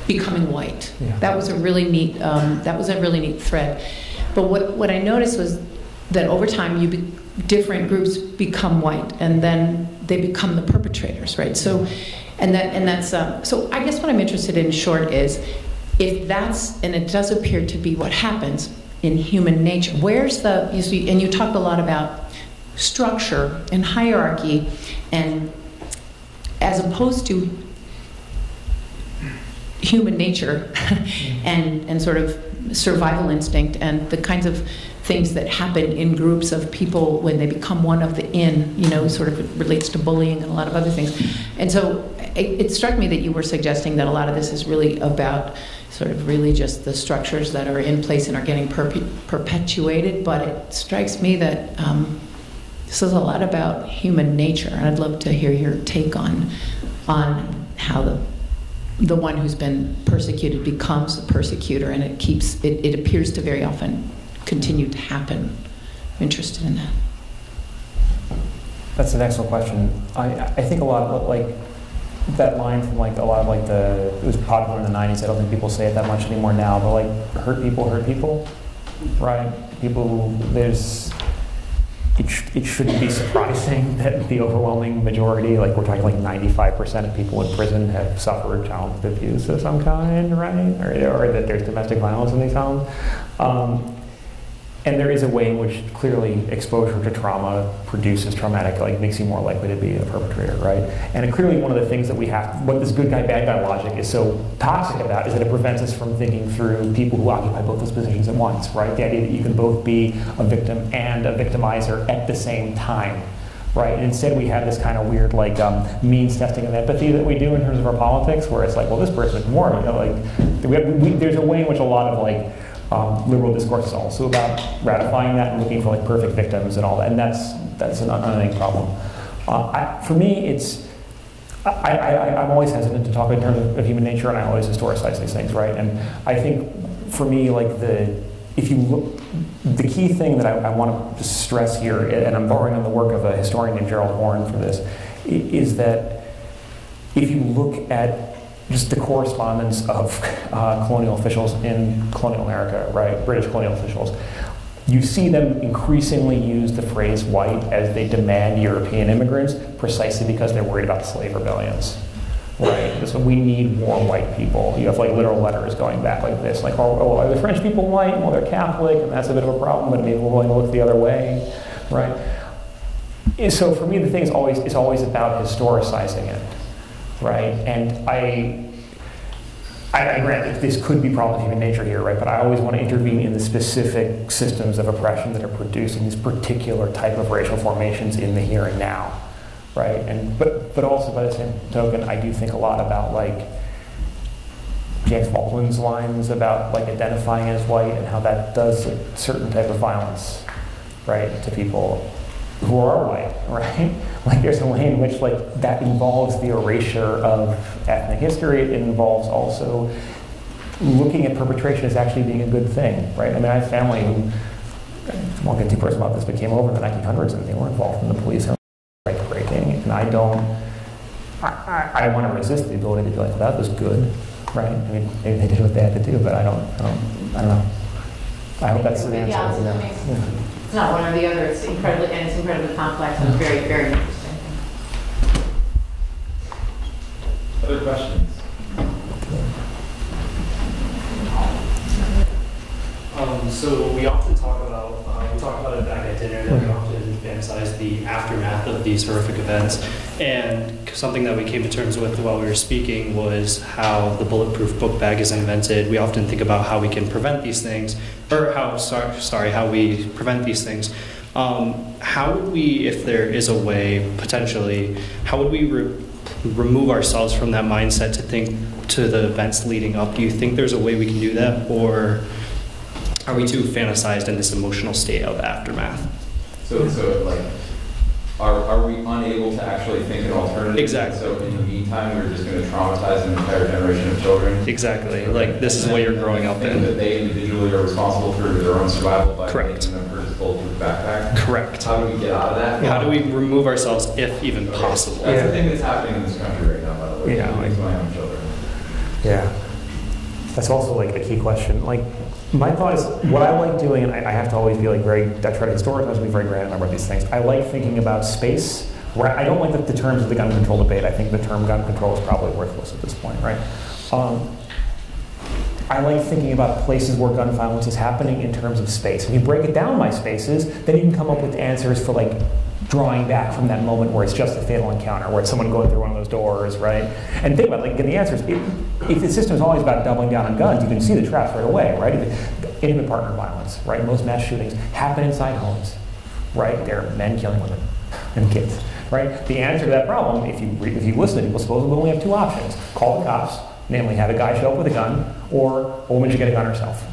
becoming white. Yeah. That was a really neat. Um, that was a really neat thread. But what what I noticed was that over time, you be, different groups become white, and then they become the perpetrators, right? So, and that and that's um, so. I guess what I'm interested in, short, is if that's and it does appear to be what happens in human nature. Where's the you see? And you talked a lot about structure and hierarchy, and as opposed to human nature and, and sort of survival instinct and the kinds of things that happen in groups of people when they become one of the in, you know, sort of relates to bullying and a lot of other things. And so it, it struck me that you were suggesting that a lot of this is really about sort of really just the structures that are in place and are getting perpe- perpetuated, but it strikes me that um, this is a lot about human nature, and I'd love to hear your take on on how the the one who's been persecuted becomes the persecutor, and it keeps it, it appears to very often continue to happen. I'm interested in that. That's an excellent question. I, I think a lot of like that line from like a lot of like the it was popular in the 90s. I don't think people say it that much anymore now, but like hurt people hurt people, right? People there's it, sh- it shouldn't be surprising that the overwhelming majority, like we're talking like 95% of people in prison have suffered child abuse of some kind, right? Or, or that there's domestic violence in these homes. Um, and there is a way in which clearly exposure to trauma produces traumatic, like makes you more likely to be a perpetrator, right? And clearly one of the things that we have, what this good guy, bad guy logic is so toxic about is that it prevents us from thinking through people who occupy both those positions at once, right? The idea that you can both be a victim and a victimizer at the same time, right? And instead we have this kind of weird like um, means testing of empathy that we do in terms of our politics, where it's like, well, this person is more, you know, like we have, we, there's a way in which a lot of like um, liberal discourse is also about ratifying that and looking for like perfect victims and all that, and that's that's an unending problem. Uh, I, for me, it's I, I'm always hesitant to talk in terms of, of human nature, and I always historicize these things, right? And I think for me, like the if you look, the key thing that I, I want to stress here, and I'm borrowing on the work of a historian named Gerald Horne for this, is that if you look at just the correspondence of uh, colonial officials in colonial America, right, British colonial officials, you see them increasingly use the phrase white as they demand European immigrants precisely because they're worried about the slave rebellions. Right? So we need more white people. You have like literal letters going back like this, like, oh, oh, are the French people white? Well, they're Catholic, and that's a bit of a problem, but maybe we're willing to look the other way, right? So for me, the thing is always, is always about historicizing it right? And I, I, I grant that this could be problems of human nature here, right? But I always want to intervene in the specific systems of oppression that are producing this particular type of racial formations in the here and now, right? And but but also by the same token, I do think a lot about like James Baldwin's lines about like identifying as white and how that does a certain type of violence, right, to people who are white, right? Like there's a way in which like that involves the erasure of ethnic history. It involves also looking at perpetration as actually being a good thing, right? I mean, I have family who, I won't get too personal about this, but came over in the 1900s and they were involved in the police and right breaking, and I don't, I, I, I want to resist the ability to be like, well, that was good, right? I mean, maybe they did what they had to do, but I don't, I don't, I don't know. I hope that's the answer. Yeah, It's not one or the other, it's incredibly, and it's incredibly complex and very, very interesting. Other questions? Um, so we often talk about, uh, we talk about it back at dinner, that we often emphasize the aftermath of these horrific events. And something that we came to terms with while we were speaking was how the bulletproof book bag is invented. We often think about how we can prevent these things, or how, sorry, sorry how we prevent these things. Um, how would we, if there is a way, potentially, how would we re- remove ourselves from that mindset to think to the events leading up? Do you think there's a way we can do that? Or are we too fantasized in this emotional state of aftermath? So, so like, are, are we unable to actually think an alternative? Exactly. So in the meantime, we're just going to traumatize an entire generation of children? Exactly. Like, this is what you're growing up Think that they individually are responsible for their own survival by Correct. making them purchase bulletproof backpack? Correct. How do we get out of that? How do we remove ourselves, if even possible? That's Yeah. the thing that's happening in this country right now, by the way. Yeah, like- my own children. Yeah. That's also like a key question. Like, my thought is, what I like doing, and I, I have to always be like very, I try to historically be very granular about these things. I like thinking about space. Where I don't like the, the terms of the gun control debate. I think the term gun control is probably worthless at this point, right? Um, I like thinking about places where gun violence is happening in terms of space. If you break it down by spaces, then you can come up with answers for like drawing back from that moment where it's just a fatal encounter, where it's someone going through one of those doors, right? And think about it, like get the answers. If, if the system is always about doubling down on guns, you can see the traps right away, right? If- Intimate partner violence, right? Most mass shootings happen inside homes, right? They're men killing women and kids, right? The answer to that problem, if you if you listen to people, supposedly we only have two options: call the cops, namely have a guy show up with a gun, or a woman should get a gun herself,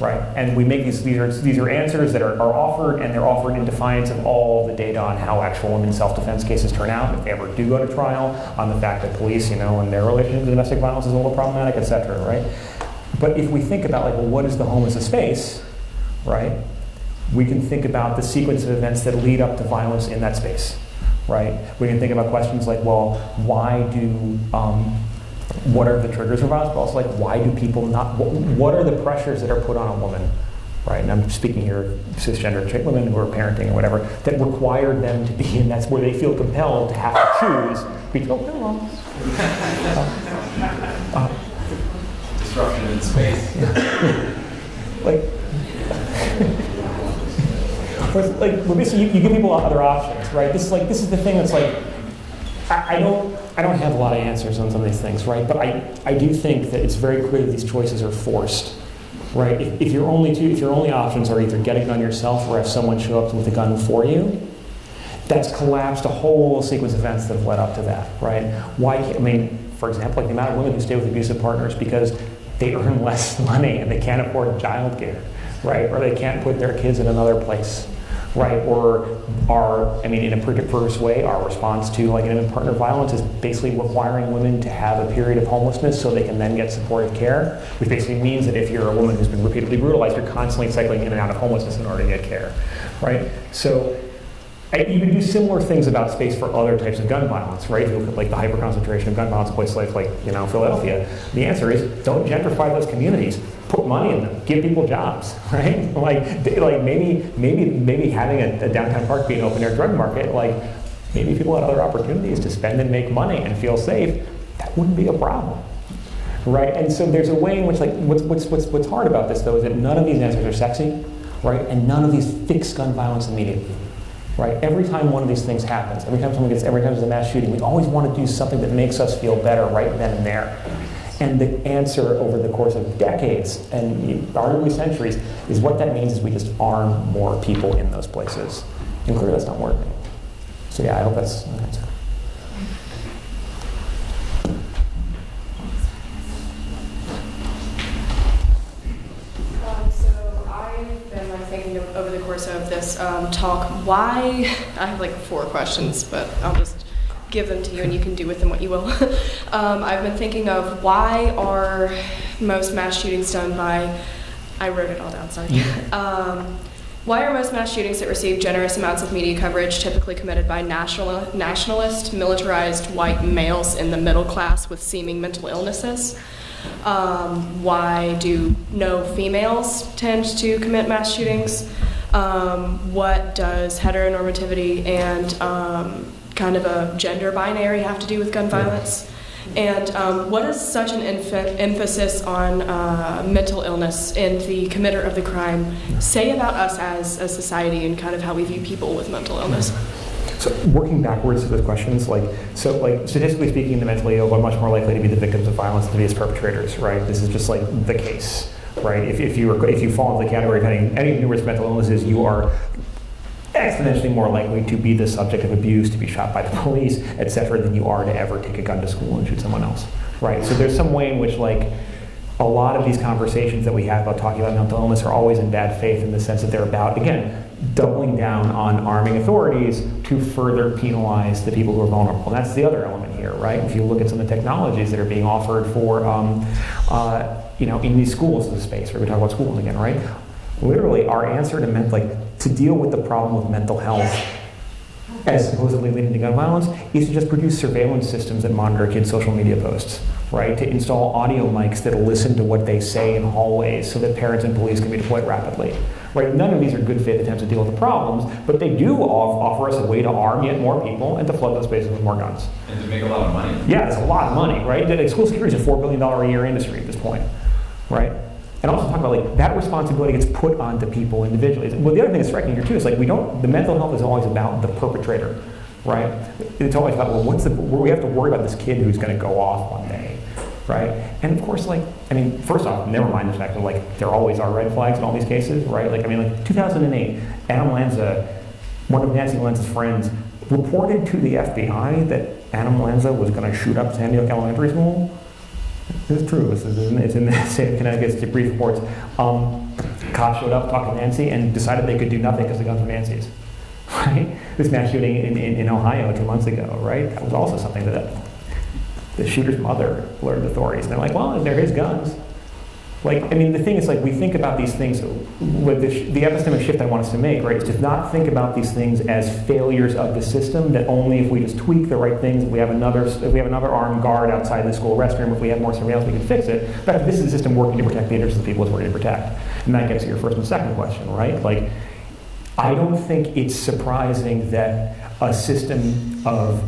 right? And we make these these are these are answers that are, are offered, and they're offered in defiance of all the data on how actual women's self-defense cases turn out, if they ever do go to trial, on the fact that police, you know, and their relationship to domestic violence is a little problematic, et cetera, right? But if we think about like, well, what is the home as a space, right? We can think about the sequence of events that lead up to violence in that space, right? We can think about questions like, well, why do, um, what are the triggers for violence? But also like, why do people not, what, what are the pressures that are put on a woman, right? And I'm speaking here of cisgender women who are parenting or whatever, that require them to be, and that's where they feel compelled to have to choose between, oh. Uh, uh, Disruption in space. like, like well, basically you, you give people other options, right? This is like this is the thing that's like I, I don't I don't have a lot of answers on some of these things, right? But I, I do think that it's very clear that these choices are forced, right? If, if your only two if your only options are either get a gun yourself or have someone show up with a gun for you, that's collapsed a whole sequence of events that have led up to that, right? Why? I mean, for example, like the amount of women who stay with abusive partners because they earn less money and they can't afford childcare, right? Or they can't put their kids in another place, right? Or our, I mean, in a perverse way, our response to like intimate partner violence is basically requiring women to have a period of homelessness so they can then get supportive care, which basically means that if you're a woman who's been repeatedly brutalized, you're constantly cycling in and out of homelessness in order to get care, right? So I- You can do similar things about space for other types of gun violence, right? You look at like the hyper concentration of gun violence in places like, like you know Philadelphia, the answer is don't gentrify those communities. Put money in them. Give people jobs, right? Like they- like maybe maybe maybe having a, a downtown park be an open air drug market, like maybe people had other opportunities to spend and make money and feel safe. That wouldn't be a problem right? And so there's a way in which, like, what's, what's, what's, what's hard about this, though, is that none of these answers are sexy, right? And none of these fix gun violence immediately, right? Every time one of these things happens, every time someone gets, every time there's a mass shooting, we always want to do something that makes us feel better right then and there. And the answer over the course of decades and arguably centuries is what that means is we just arm more people in those places. And clearly that's not working. So yeah, I hope that's an answer. this um, talk, why, I have like four questions, but I'll just give them to you and you can do with them what you will. um, I've been thinking of why are most mass shootings done by, I wrote it all down, sorry. Um, why are most mass shootings that receive generous amounts of media coverage typically committed by national, nationalist, militarized white males in the middle class with seeming mental illnesses? Um, why do no females tend to commit mass shootings? Um, what does heteronormativity and um, kind of a gender binary have to do with gun violence? And um, what does such an emph- emphasis on uh, mental illness in the committer of the crime say about us as a society and kind of how we view people with mental illness? So working backwards to those questions, like so, like statistically speaking, the mentally ill are much more likely to be the victims of violence than to be its perpetrators, right? This is just like the case, right? If, if you if you fall into the category of having any numerous mental illnesses, you are exponentially more likely to be the subject of abuse, to be shot by the police, et cetera, than you are to ever take a gun to school and shoot someone else, right? So there's some way in which like a lot of these conversations that we have about talking about mental illness are always in bad faith in the sense that they're about, again, doubling down on arming authorities to further penalize the people who are vulnerable. And that's the other element here, right? If you look at some of the technologies that are being offered for, um, uh, you know, in these schools in the space, where we talk about schools again, right? Literally, our answer to men- like to deal with the problem of mental health as supposedly leading to gun violence is to just produce surveillance systems that monitor kids' social media posts, right? To install audio mics that listen to what they say in hallways so that parents and police can be deployed rapidly, right? None of these are good faith attempts to deal with the problems, but they do off- offer us a way to arm yet more people and to flood those spaces with more guns. And to make a lot of money. Yeah, it's a lot of money, right? School security is a $4 billion a year industry at this point, right? And also talk about like that responsibility gets put onto people individually. Well, the other thing that's striking here too is like we don't, the mental health is always about the perpetrator, right? It's always about, well, what's the, we have to worry about this kid who's going to go off one day, right? And of course, like, I mean, first off, never mind the fact that like there always are red flags in all these cases, right? Like, I mean, like 2008, Adam Lanza, one of Nancy Lanza's friends, reported to the FBI that Adam Lanza was going to shoot up Sandy Hook Elementary School. Is true. In, it's in the state of Connecticut's brief reports. Um, cops showed up, talked to Nancy, and decided they could do nothing because the guns were Nancy's. Right? This mass shooting in, in, in Ohio two months ago, right? That was also something that the shooter's mother alerted authorities. And they're like, well, they're his guns. Like, I mean, the thing is, like, we think about these things, with the, the epistemic shift I want us to make, right, is to not think about these things as failures of the system, that only if we just tweak the right things, if we have another, if we have another armed guard outside the school restroom, if we have more surveillance, we can fix it. But if this is a system working to protect the interests of the people it's working to protect. And that gets to your first and second question, right? Like, I don't think it's surprising that a system of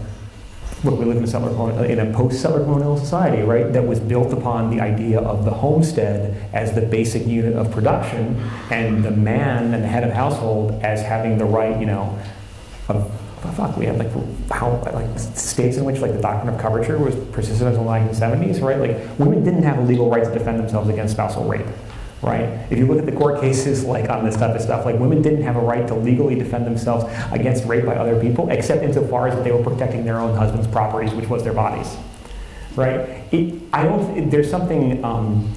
look, we live in a, settler colonial, in a post-settler colonial society, right, that was built upon the idea of the homestead as the basic unit of production, and the man and the head of household as having the right, you know, of oh, fuck, we had like how like states in which like the doctrine of coverture was persistent until the 1970s, right? Like women didn't have a legal right to defend themselves against spousal rape right? If you look at the court cases like on this type of stuff, like women didn't have a right to legally defend themselves against rape by other people, except insofar as they were protecting their own husband's properties, which was their bodies, right? It, I don't. There's something um,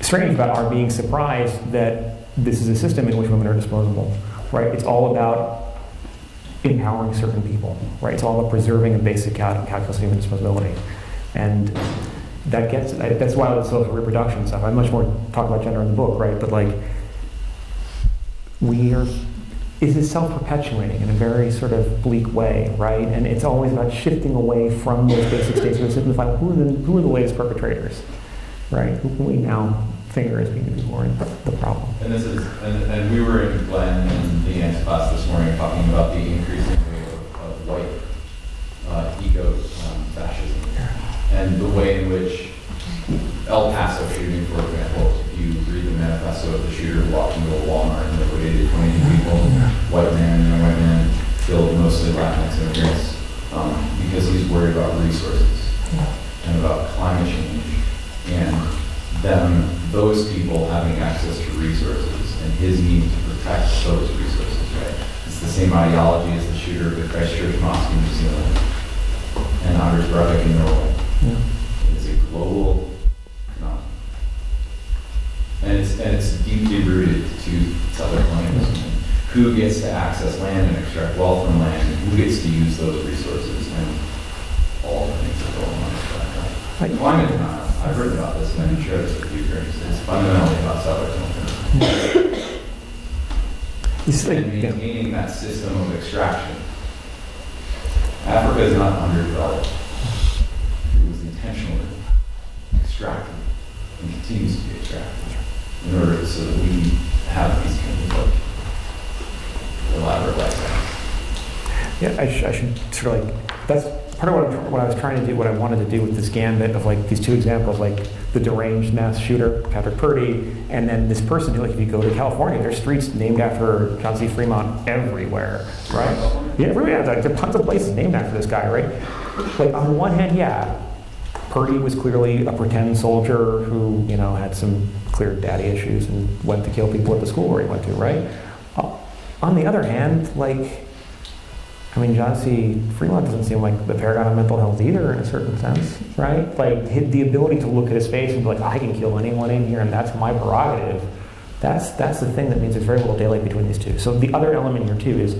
strange about our being surprised that this is a system in which women are disposable, right? It's all about empowering certain people, right? It's all about preserving a basic cal- calculus of human disposability, and that gets I, that's why the social reproduction stuff. I much more talk about gender in the book, right? But like we are is it self-perpetuating in a very sort of bleak way, right? And it's always about shifting away from those basic states the to find who are the who are the latest perpetrators, right? Who can we now finger as being the the problem? And this is, and, and we were in Glenn and Leanne's class this morning talking about the increasing rate of, of white uh, fascism and the way in which El Paso shooting, for example, if you read the manifesto of the shooter walked into a Walmart and liquidated 22 people, white man, young white man, killed mostly Latinx immigrants, um, because he's worried about resources and about climate change and them, those people having access to resources and his need to protect those resources, right? It's the same ideology as the shooter of the Christchurch Mosque in New Zealand and Anders Breivik in Norway. Yeah. It's a global phenomenon. And it's, and it's deeply rooted to settler colonialism. Who gets to access land and extract wealth from land, and who gets to use those resources, and all the things that go along with that. Right. Climate denial, I've heard about this, and I can share this with you, Grace, it's fundamentally about settler It's like, and yeah. maintaining that system of extraction. Africa is not underdeveloped. Intentionally extracted and continues to be extracted in order so that we have these kind of like elaborate lifestyles. Yeah, I, sh- I should sort of like, that's part of what, I'm, what I was trying to do, what I wanted to do with this gambit of like these two examples, like the deranged mass shooter, Patrick Purdy, and then this person who, like, if you go to California, there's streets named after John C. Fremont everywhere, right? Yeah, everywhere. Like, there are tons of places named after this guy, right? Like, on the one hand, yeah, Purdy was clearly a pretend soldier who, you know, had some clear daddy issues and went to kill people at the school where he went to, right? Uh, on the other hand, like, I mean, John C. Fremont doesn't seem like the paragon of mental health either, in a certain sense, right? Like the ability to look at his face and be like, I can kill anyone in here, and that's my prerogative. That's that's the thing that means there's very little daylight between these two. So the other element here too is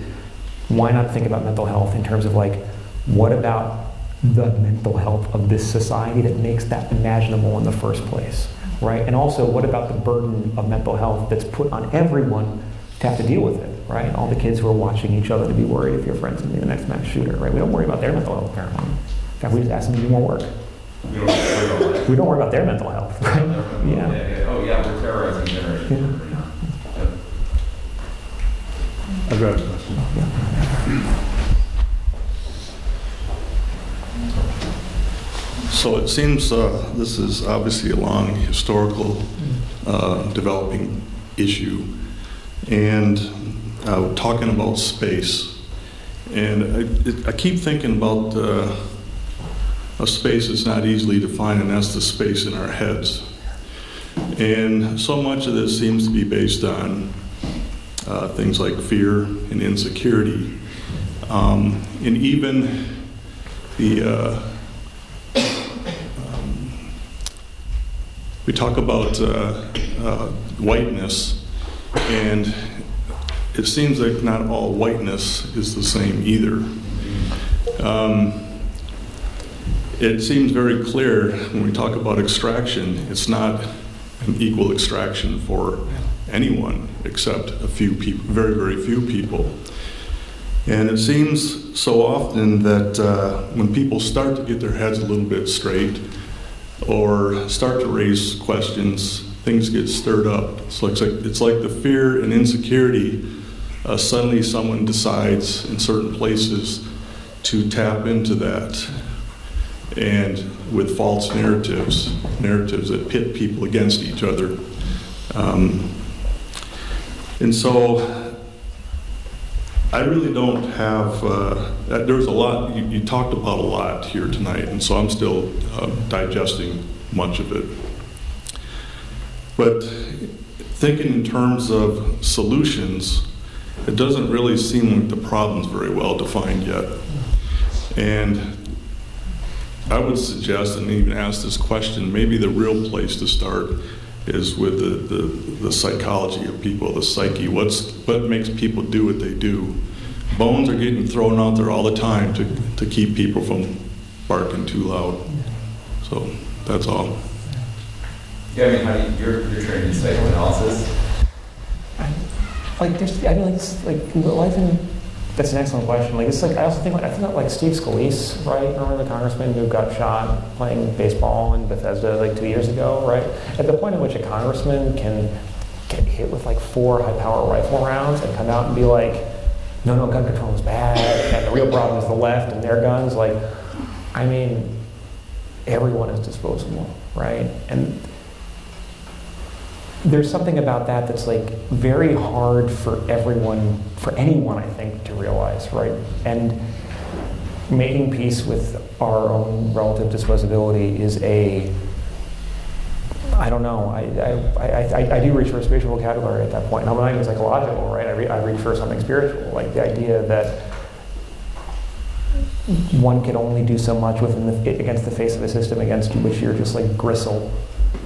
why not think about mental health in terms of like, what about the mental health of this society that makes that imaginable in the first place, right? And also, what about the burden of mental health that's put on everyone to have to deal with it, right? All the kids who are watching each other to be worried if your friend's gonna be the next mass shooter, right? We don't worry about their mental health apparently. In fact, we just ask them to do more work. We don't worry about that. We don't worry about their mental health, right? Yeah. yeah. Oh, yeah, we're terrorizing generations. Yep. I've got a question. So it seems uh, this is obviously a long historical uh, developing issue. And uh, talking about space. And I, it, I keep thinking about uh, a space that's not easily defined, and that's the space in our heads. And so much of this seems to be based on uh, things like fear and insecurity. Um, and even the, uh, um, we talk about uh, uh, whiteness, and it seems like not all whiteness is the same either. Um, it seems very clear when we talk about extraction, it's not an equal extraction for anyone except a few people, very, very few people. And it seems so often that uh, when people start to get their heads a little bit straight or start to raise questions, things get stirred up. So it's like, it's like the fear and insecurity, uh, suddenly someone decides in certain places to tap into that and with false narratives, narratives that pit people against each other. Um, and so I really don't have, uh, there's a lot, you, you talked about a lot here tonight, and so I'm still uh, digesting much of it. But thinking in terms of solutions, it doesn't really seem like the problem's very well defined yet. And I would suggest and even ask this question, maybe the real place to start is with the, the, the psychology of people, the psyche. What's, what makes people do what they do? Bones are getting thrown out there all the time to, to keep people from barking too loud. So that's all. Yeah, I mean, how do you, you're, you're trained in psychoanalysis. Like, there's, I mean, like, like life in. That's an excellent question. Like, it's like I also think like I think of, like Steve Scalise, right? Remember the congressman who got shot playing baseball in Bethesda like two years ago, right? At the point at which a congressman can get hit with like four high-power rifle rounds and come out and be like, "No, no, gun control is bad," and the real problem is the left and their guns. Like, I mean, everyone is disposable, right? And there's something about that that's like very hard for everyone, for anyone, I think, to realize, right? And making peace with our own relative disposability is a, I don't know, I, I, I, I, do reach for a spiritual vocabulary at that point. I'm not even psychological, right? I, re, I reach for something spiritual, like the idea that one can only do so much within the, against the face of a system against which you're just like gristle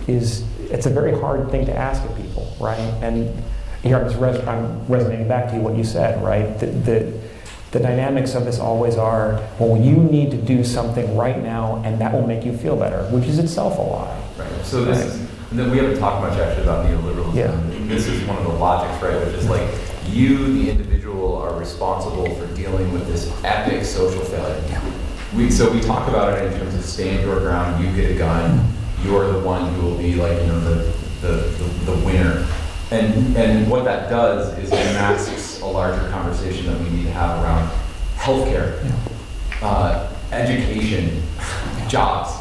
is it's a very hard thing to ask of people, right? And here I'm res- I'm resonating back to you what you said, right? The, the, the dynamics of this always are, well, you need to do something right now, and that will make you feel better, which is itself a lie. Right. So this is, and then we haven't talked much actually about neoliberalism. Yeah. This is one of the logics, right, which is like you, the individual, are responsible for dealing with this epic social failure. We, so we talk about it in terms of stand your ground, you get a gun, you're the one who will be like, you know, the, the, the, the winner. And, and what that does is it masks a larger conversation that we need to have around healthcare, uh, education, jobs,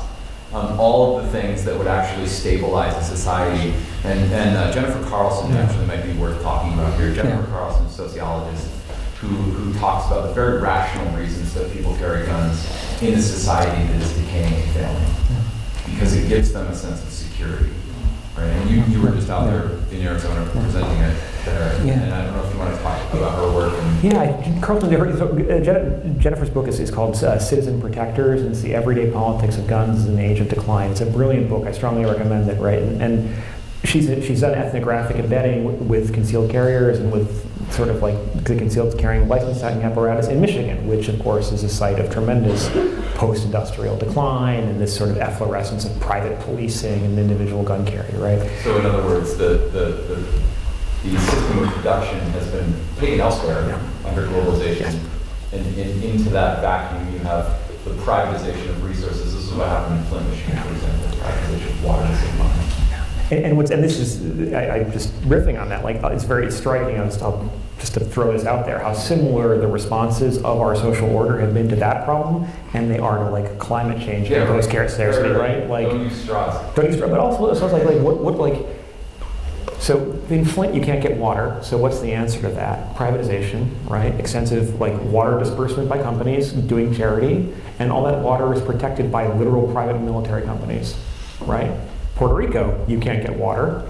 um, all of the things that would actually stabilize a society. And, and uh, Jennifer Carlson Yeah. actually might be worth talking about here. Jennifer Yeah. Carlson, sociologist, who, who talks about the very rational reasons that people carry guns in a society that is decaying and failing. Because it gives them a sense of security. Right? And you, you were just out there in Arizona presenting it there. Yeah. And I don't know if you want to talk about her work and Yeah, Carlson, so, uh, Jennifer's book is, is called uh, Citizen Protectors, and it's the everyday politics of guns in the age of decline. It's a brilliant book. I strongly recommend it, right? And, and she's, she's done ethnographic embedding with, with concealed carriers and with sort of like the concealed carrying licensing apparatus in Michigan, which of course is a site of tremendous post-industrial decline and this sort of efflorescence of private policing and individual gun carry, right? So in other words, the, the, the, the system of production has been taken elsewhere Yeah. under globalization. Yes. And, and into that vacuum, you have the privatization of resources. This is what happened in Flint, Michigan, for example, privatization of water and money. And, and what's and this is I, I just riffing on that. Like it's very striking. I was I'll, just to throw this out there, how similar the responses of our social order have been to that problem, and they are to like climate change and post care scarcity, right? Like Don't use straws. don't use- but also so it's like like what what like. So in Flint, you can't get water. So what's the answer to that? Privatization, right? Extensive like water disbursement by companies doing charity, and all that water is protected by literal private military companies, right? Puerto Rico, you can't get water.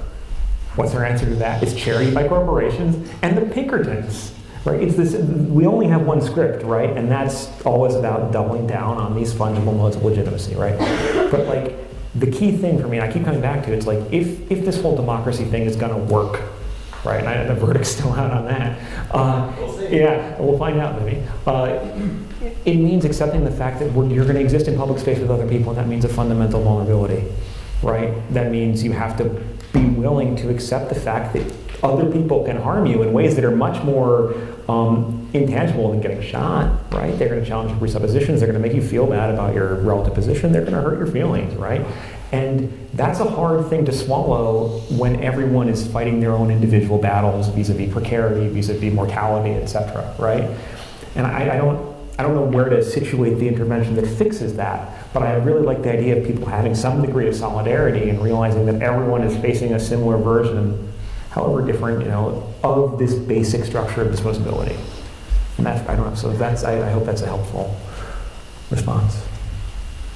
What's their answer to that? It's charity by corporations and the Pinkertons, right? It's this. We only have one script, right? And that's always about doubling down on these fungible modes of legitimacy, right? But like the key thing for me, and I keep coming back to, it, it's like if if this whole democracy thing is going to work, right? And I, the verdict's still out on that. Uh, We'll see. yeah, we'll find out maybe. Uh, it means accepting the fact that we're, you're going to exist in public space with other people, and that means a fundamental vulnerability, right? That means you have to be willing to accept the fact that other people can harm you in ways that are much more um, intangible than getting shot, right? They're going to challenge your presuppositions. They're going to make you feel bad about your relative position. They're going to hurt your feelings, right? And that's a hard thing to swallow when everyone is fighting their own individual battles vis-a-vis precarity, vis-a-vis mortality, et cetera, right? And I, I don't, I don't know where to situate the intervention that fixes that, but I really like the idea of people having some degree of solidarity and realizing that everyone is facing a similar version, however different, you know, of this basic structure of disposability. And that's, I don't know, so that's, I, I hope that's a helpful response.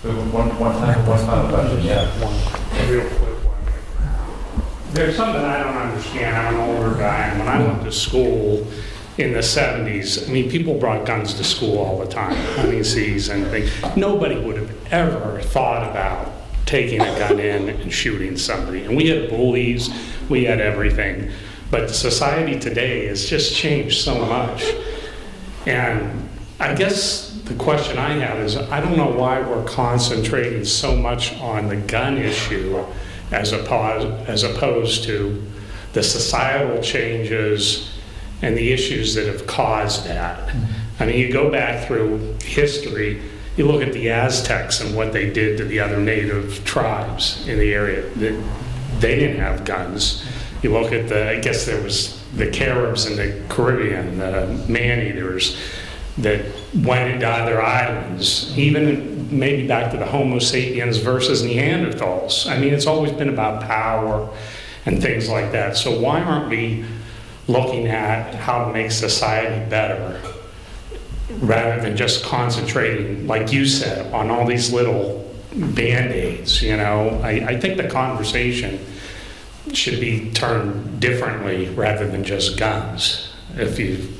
So One, one time, one final question, yeah. A real quick one. There's something I don't understand. I'm an older guy, and when I went to school in the 70s, I mean, people brought guns to school all the time, hunting season, things. Nobody would have ever thought about taking a gun in and shooting somebody. And we had bullies, we had everything. But society today has just changed so much. And I guess the question I have is, I don't know why we're concentrating so much on the gun issue as opposed, as opposed to the societal changes and the issues that have caused that. I mean, you go back through history, you look at the Aztecs and what they did to the other native tribes in the area. That They didn't have guns. You look at the, I guess there was the Caribs in the Caribbean, the man-eaters that went into other islands, even maybe back to the Homo sapiens versus Neanderthals. I mean, it's always been about power and things like that. So why aren't we looking at how to make society better rather than just concentrating, like you said, on all these little band-aids, you know? I, I think the conversation should be turned differently rather than just guns, if you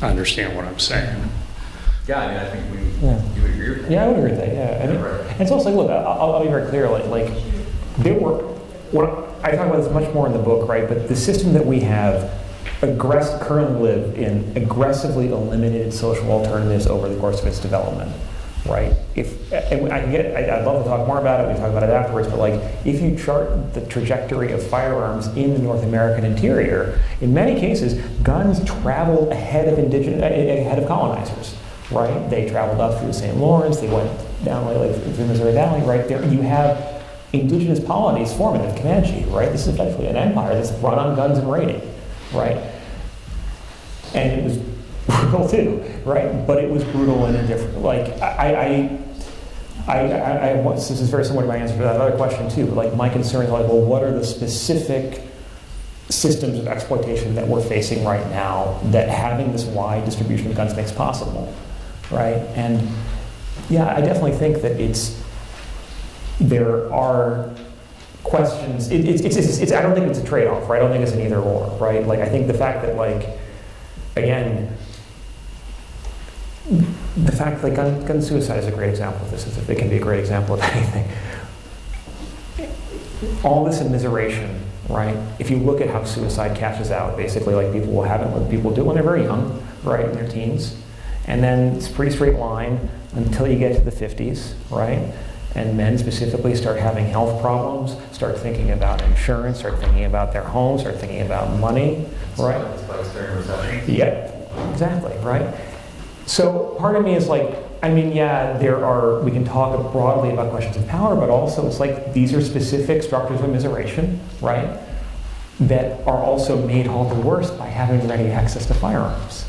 understand what I'm saying. Yeah, I mean, I think we, Yeah. you would agree with that. Yeah, I would agree with that. Yeah, and, Right. and it's also like, look, I'll, I'll be very clear. Like, like there were what I talk about this much more in the book, right? But the system that we have aggress- currently live in aggressively eliminated social alternatives over the course of its development, right? If and I can get, I, I'd love to talk more about it. We talk about it afterwards. But like, if you chart the trajectory of firearms in the North American interior, in many cases, guns traveled ahead of indigenous, ahead of colonizers, right? They traveled up through the St. Lawrence. They went down like, like through the Missouri Valley. Right there, you have indigenous colonies forming of Comanche, right? This is effectively an empire that's run on guns and raiding, right? And it was brutal too, right? But it was brutal in a different, like, I, I, I, I, I this is very similar to my answer to that other question too, but like my concern is like, well, what are the specific systems of exploitation that we're facing right now that having this wide distribution of guns makes possible, right? And yeah, I definitely think that it's, there are questions. It, it's, it's, it's, it's, I don't think it's a trade-off, right? I don't think it's an either or, right? Like I think the fact that like, again, the fact that gun, gun suicide is a great example of this. Is it can be a great example of anything. All this immiseration, right? If you look at how suicide cashes out, basically, like people will have it when people do it when they're very young, right, in their teens, and then it's pretty straight line until you get to the 50s, right? And men specifically start having health problems, start thinking about insurance, start thinking about their homes, start thinking about money, right? Spikes during recession. Yep, exactly, right? So part of me is like, I mean, yeah, there are, we can talk broadly about questions of power, but also it's like these are specific structures of immiseration, right? That are also made all the worse by having ready access to firearms,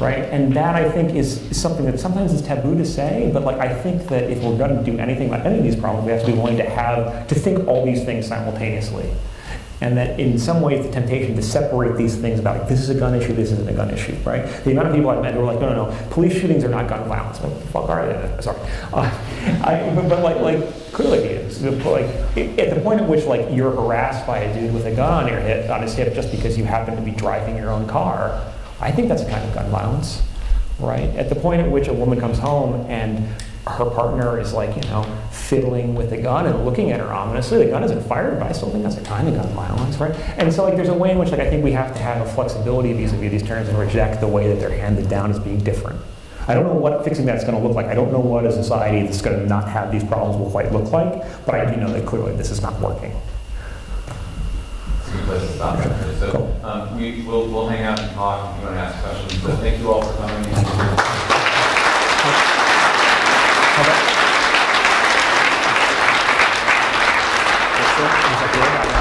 right? And that I think is, something that sometimes is taboo to say, but like I think that if we're going to do anything about any of these problems, we have to be willing to have, to think all these things simultaneously. And that in some ways, the temptation to separate these things about like, this is a gun issue, this isn't a gun issue, right? The amount of people I've met who are like, no, no, no, police shootings are not gun violence. What the fuck are they? Sorry. Uh, I, but, but like, like, clearly it is. Like, at the point at which like you're harassed by a dude with a gun on your hip, on his hip just because you happen to be driving your own car, I think that's a kind of gun violence, right? At the point at which a woman comes home and her partner is like, you know, fiddling with the gun and looking at her ominously. The gun isn't fired, but I still think that's a kind of gun violence, right? And so, like, there's a way in which, like, I think we have to have a flexibility vis-a-vis these terms and reject the way that they're handed down as being different. I don't know what fixing that's going to look like. I don't know what a society that's going to not have these problems will quite look like, but I do know that clearly this is not working. It's a good place to. So, Cool. Um, we, we'll, we'll hang out and talk if you want to ask questions. But thank you all for coming. Is that good?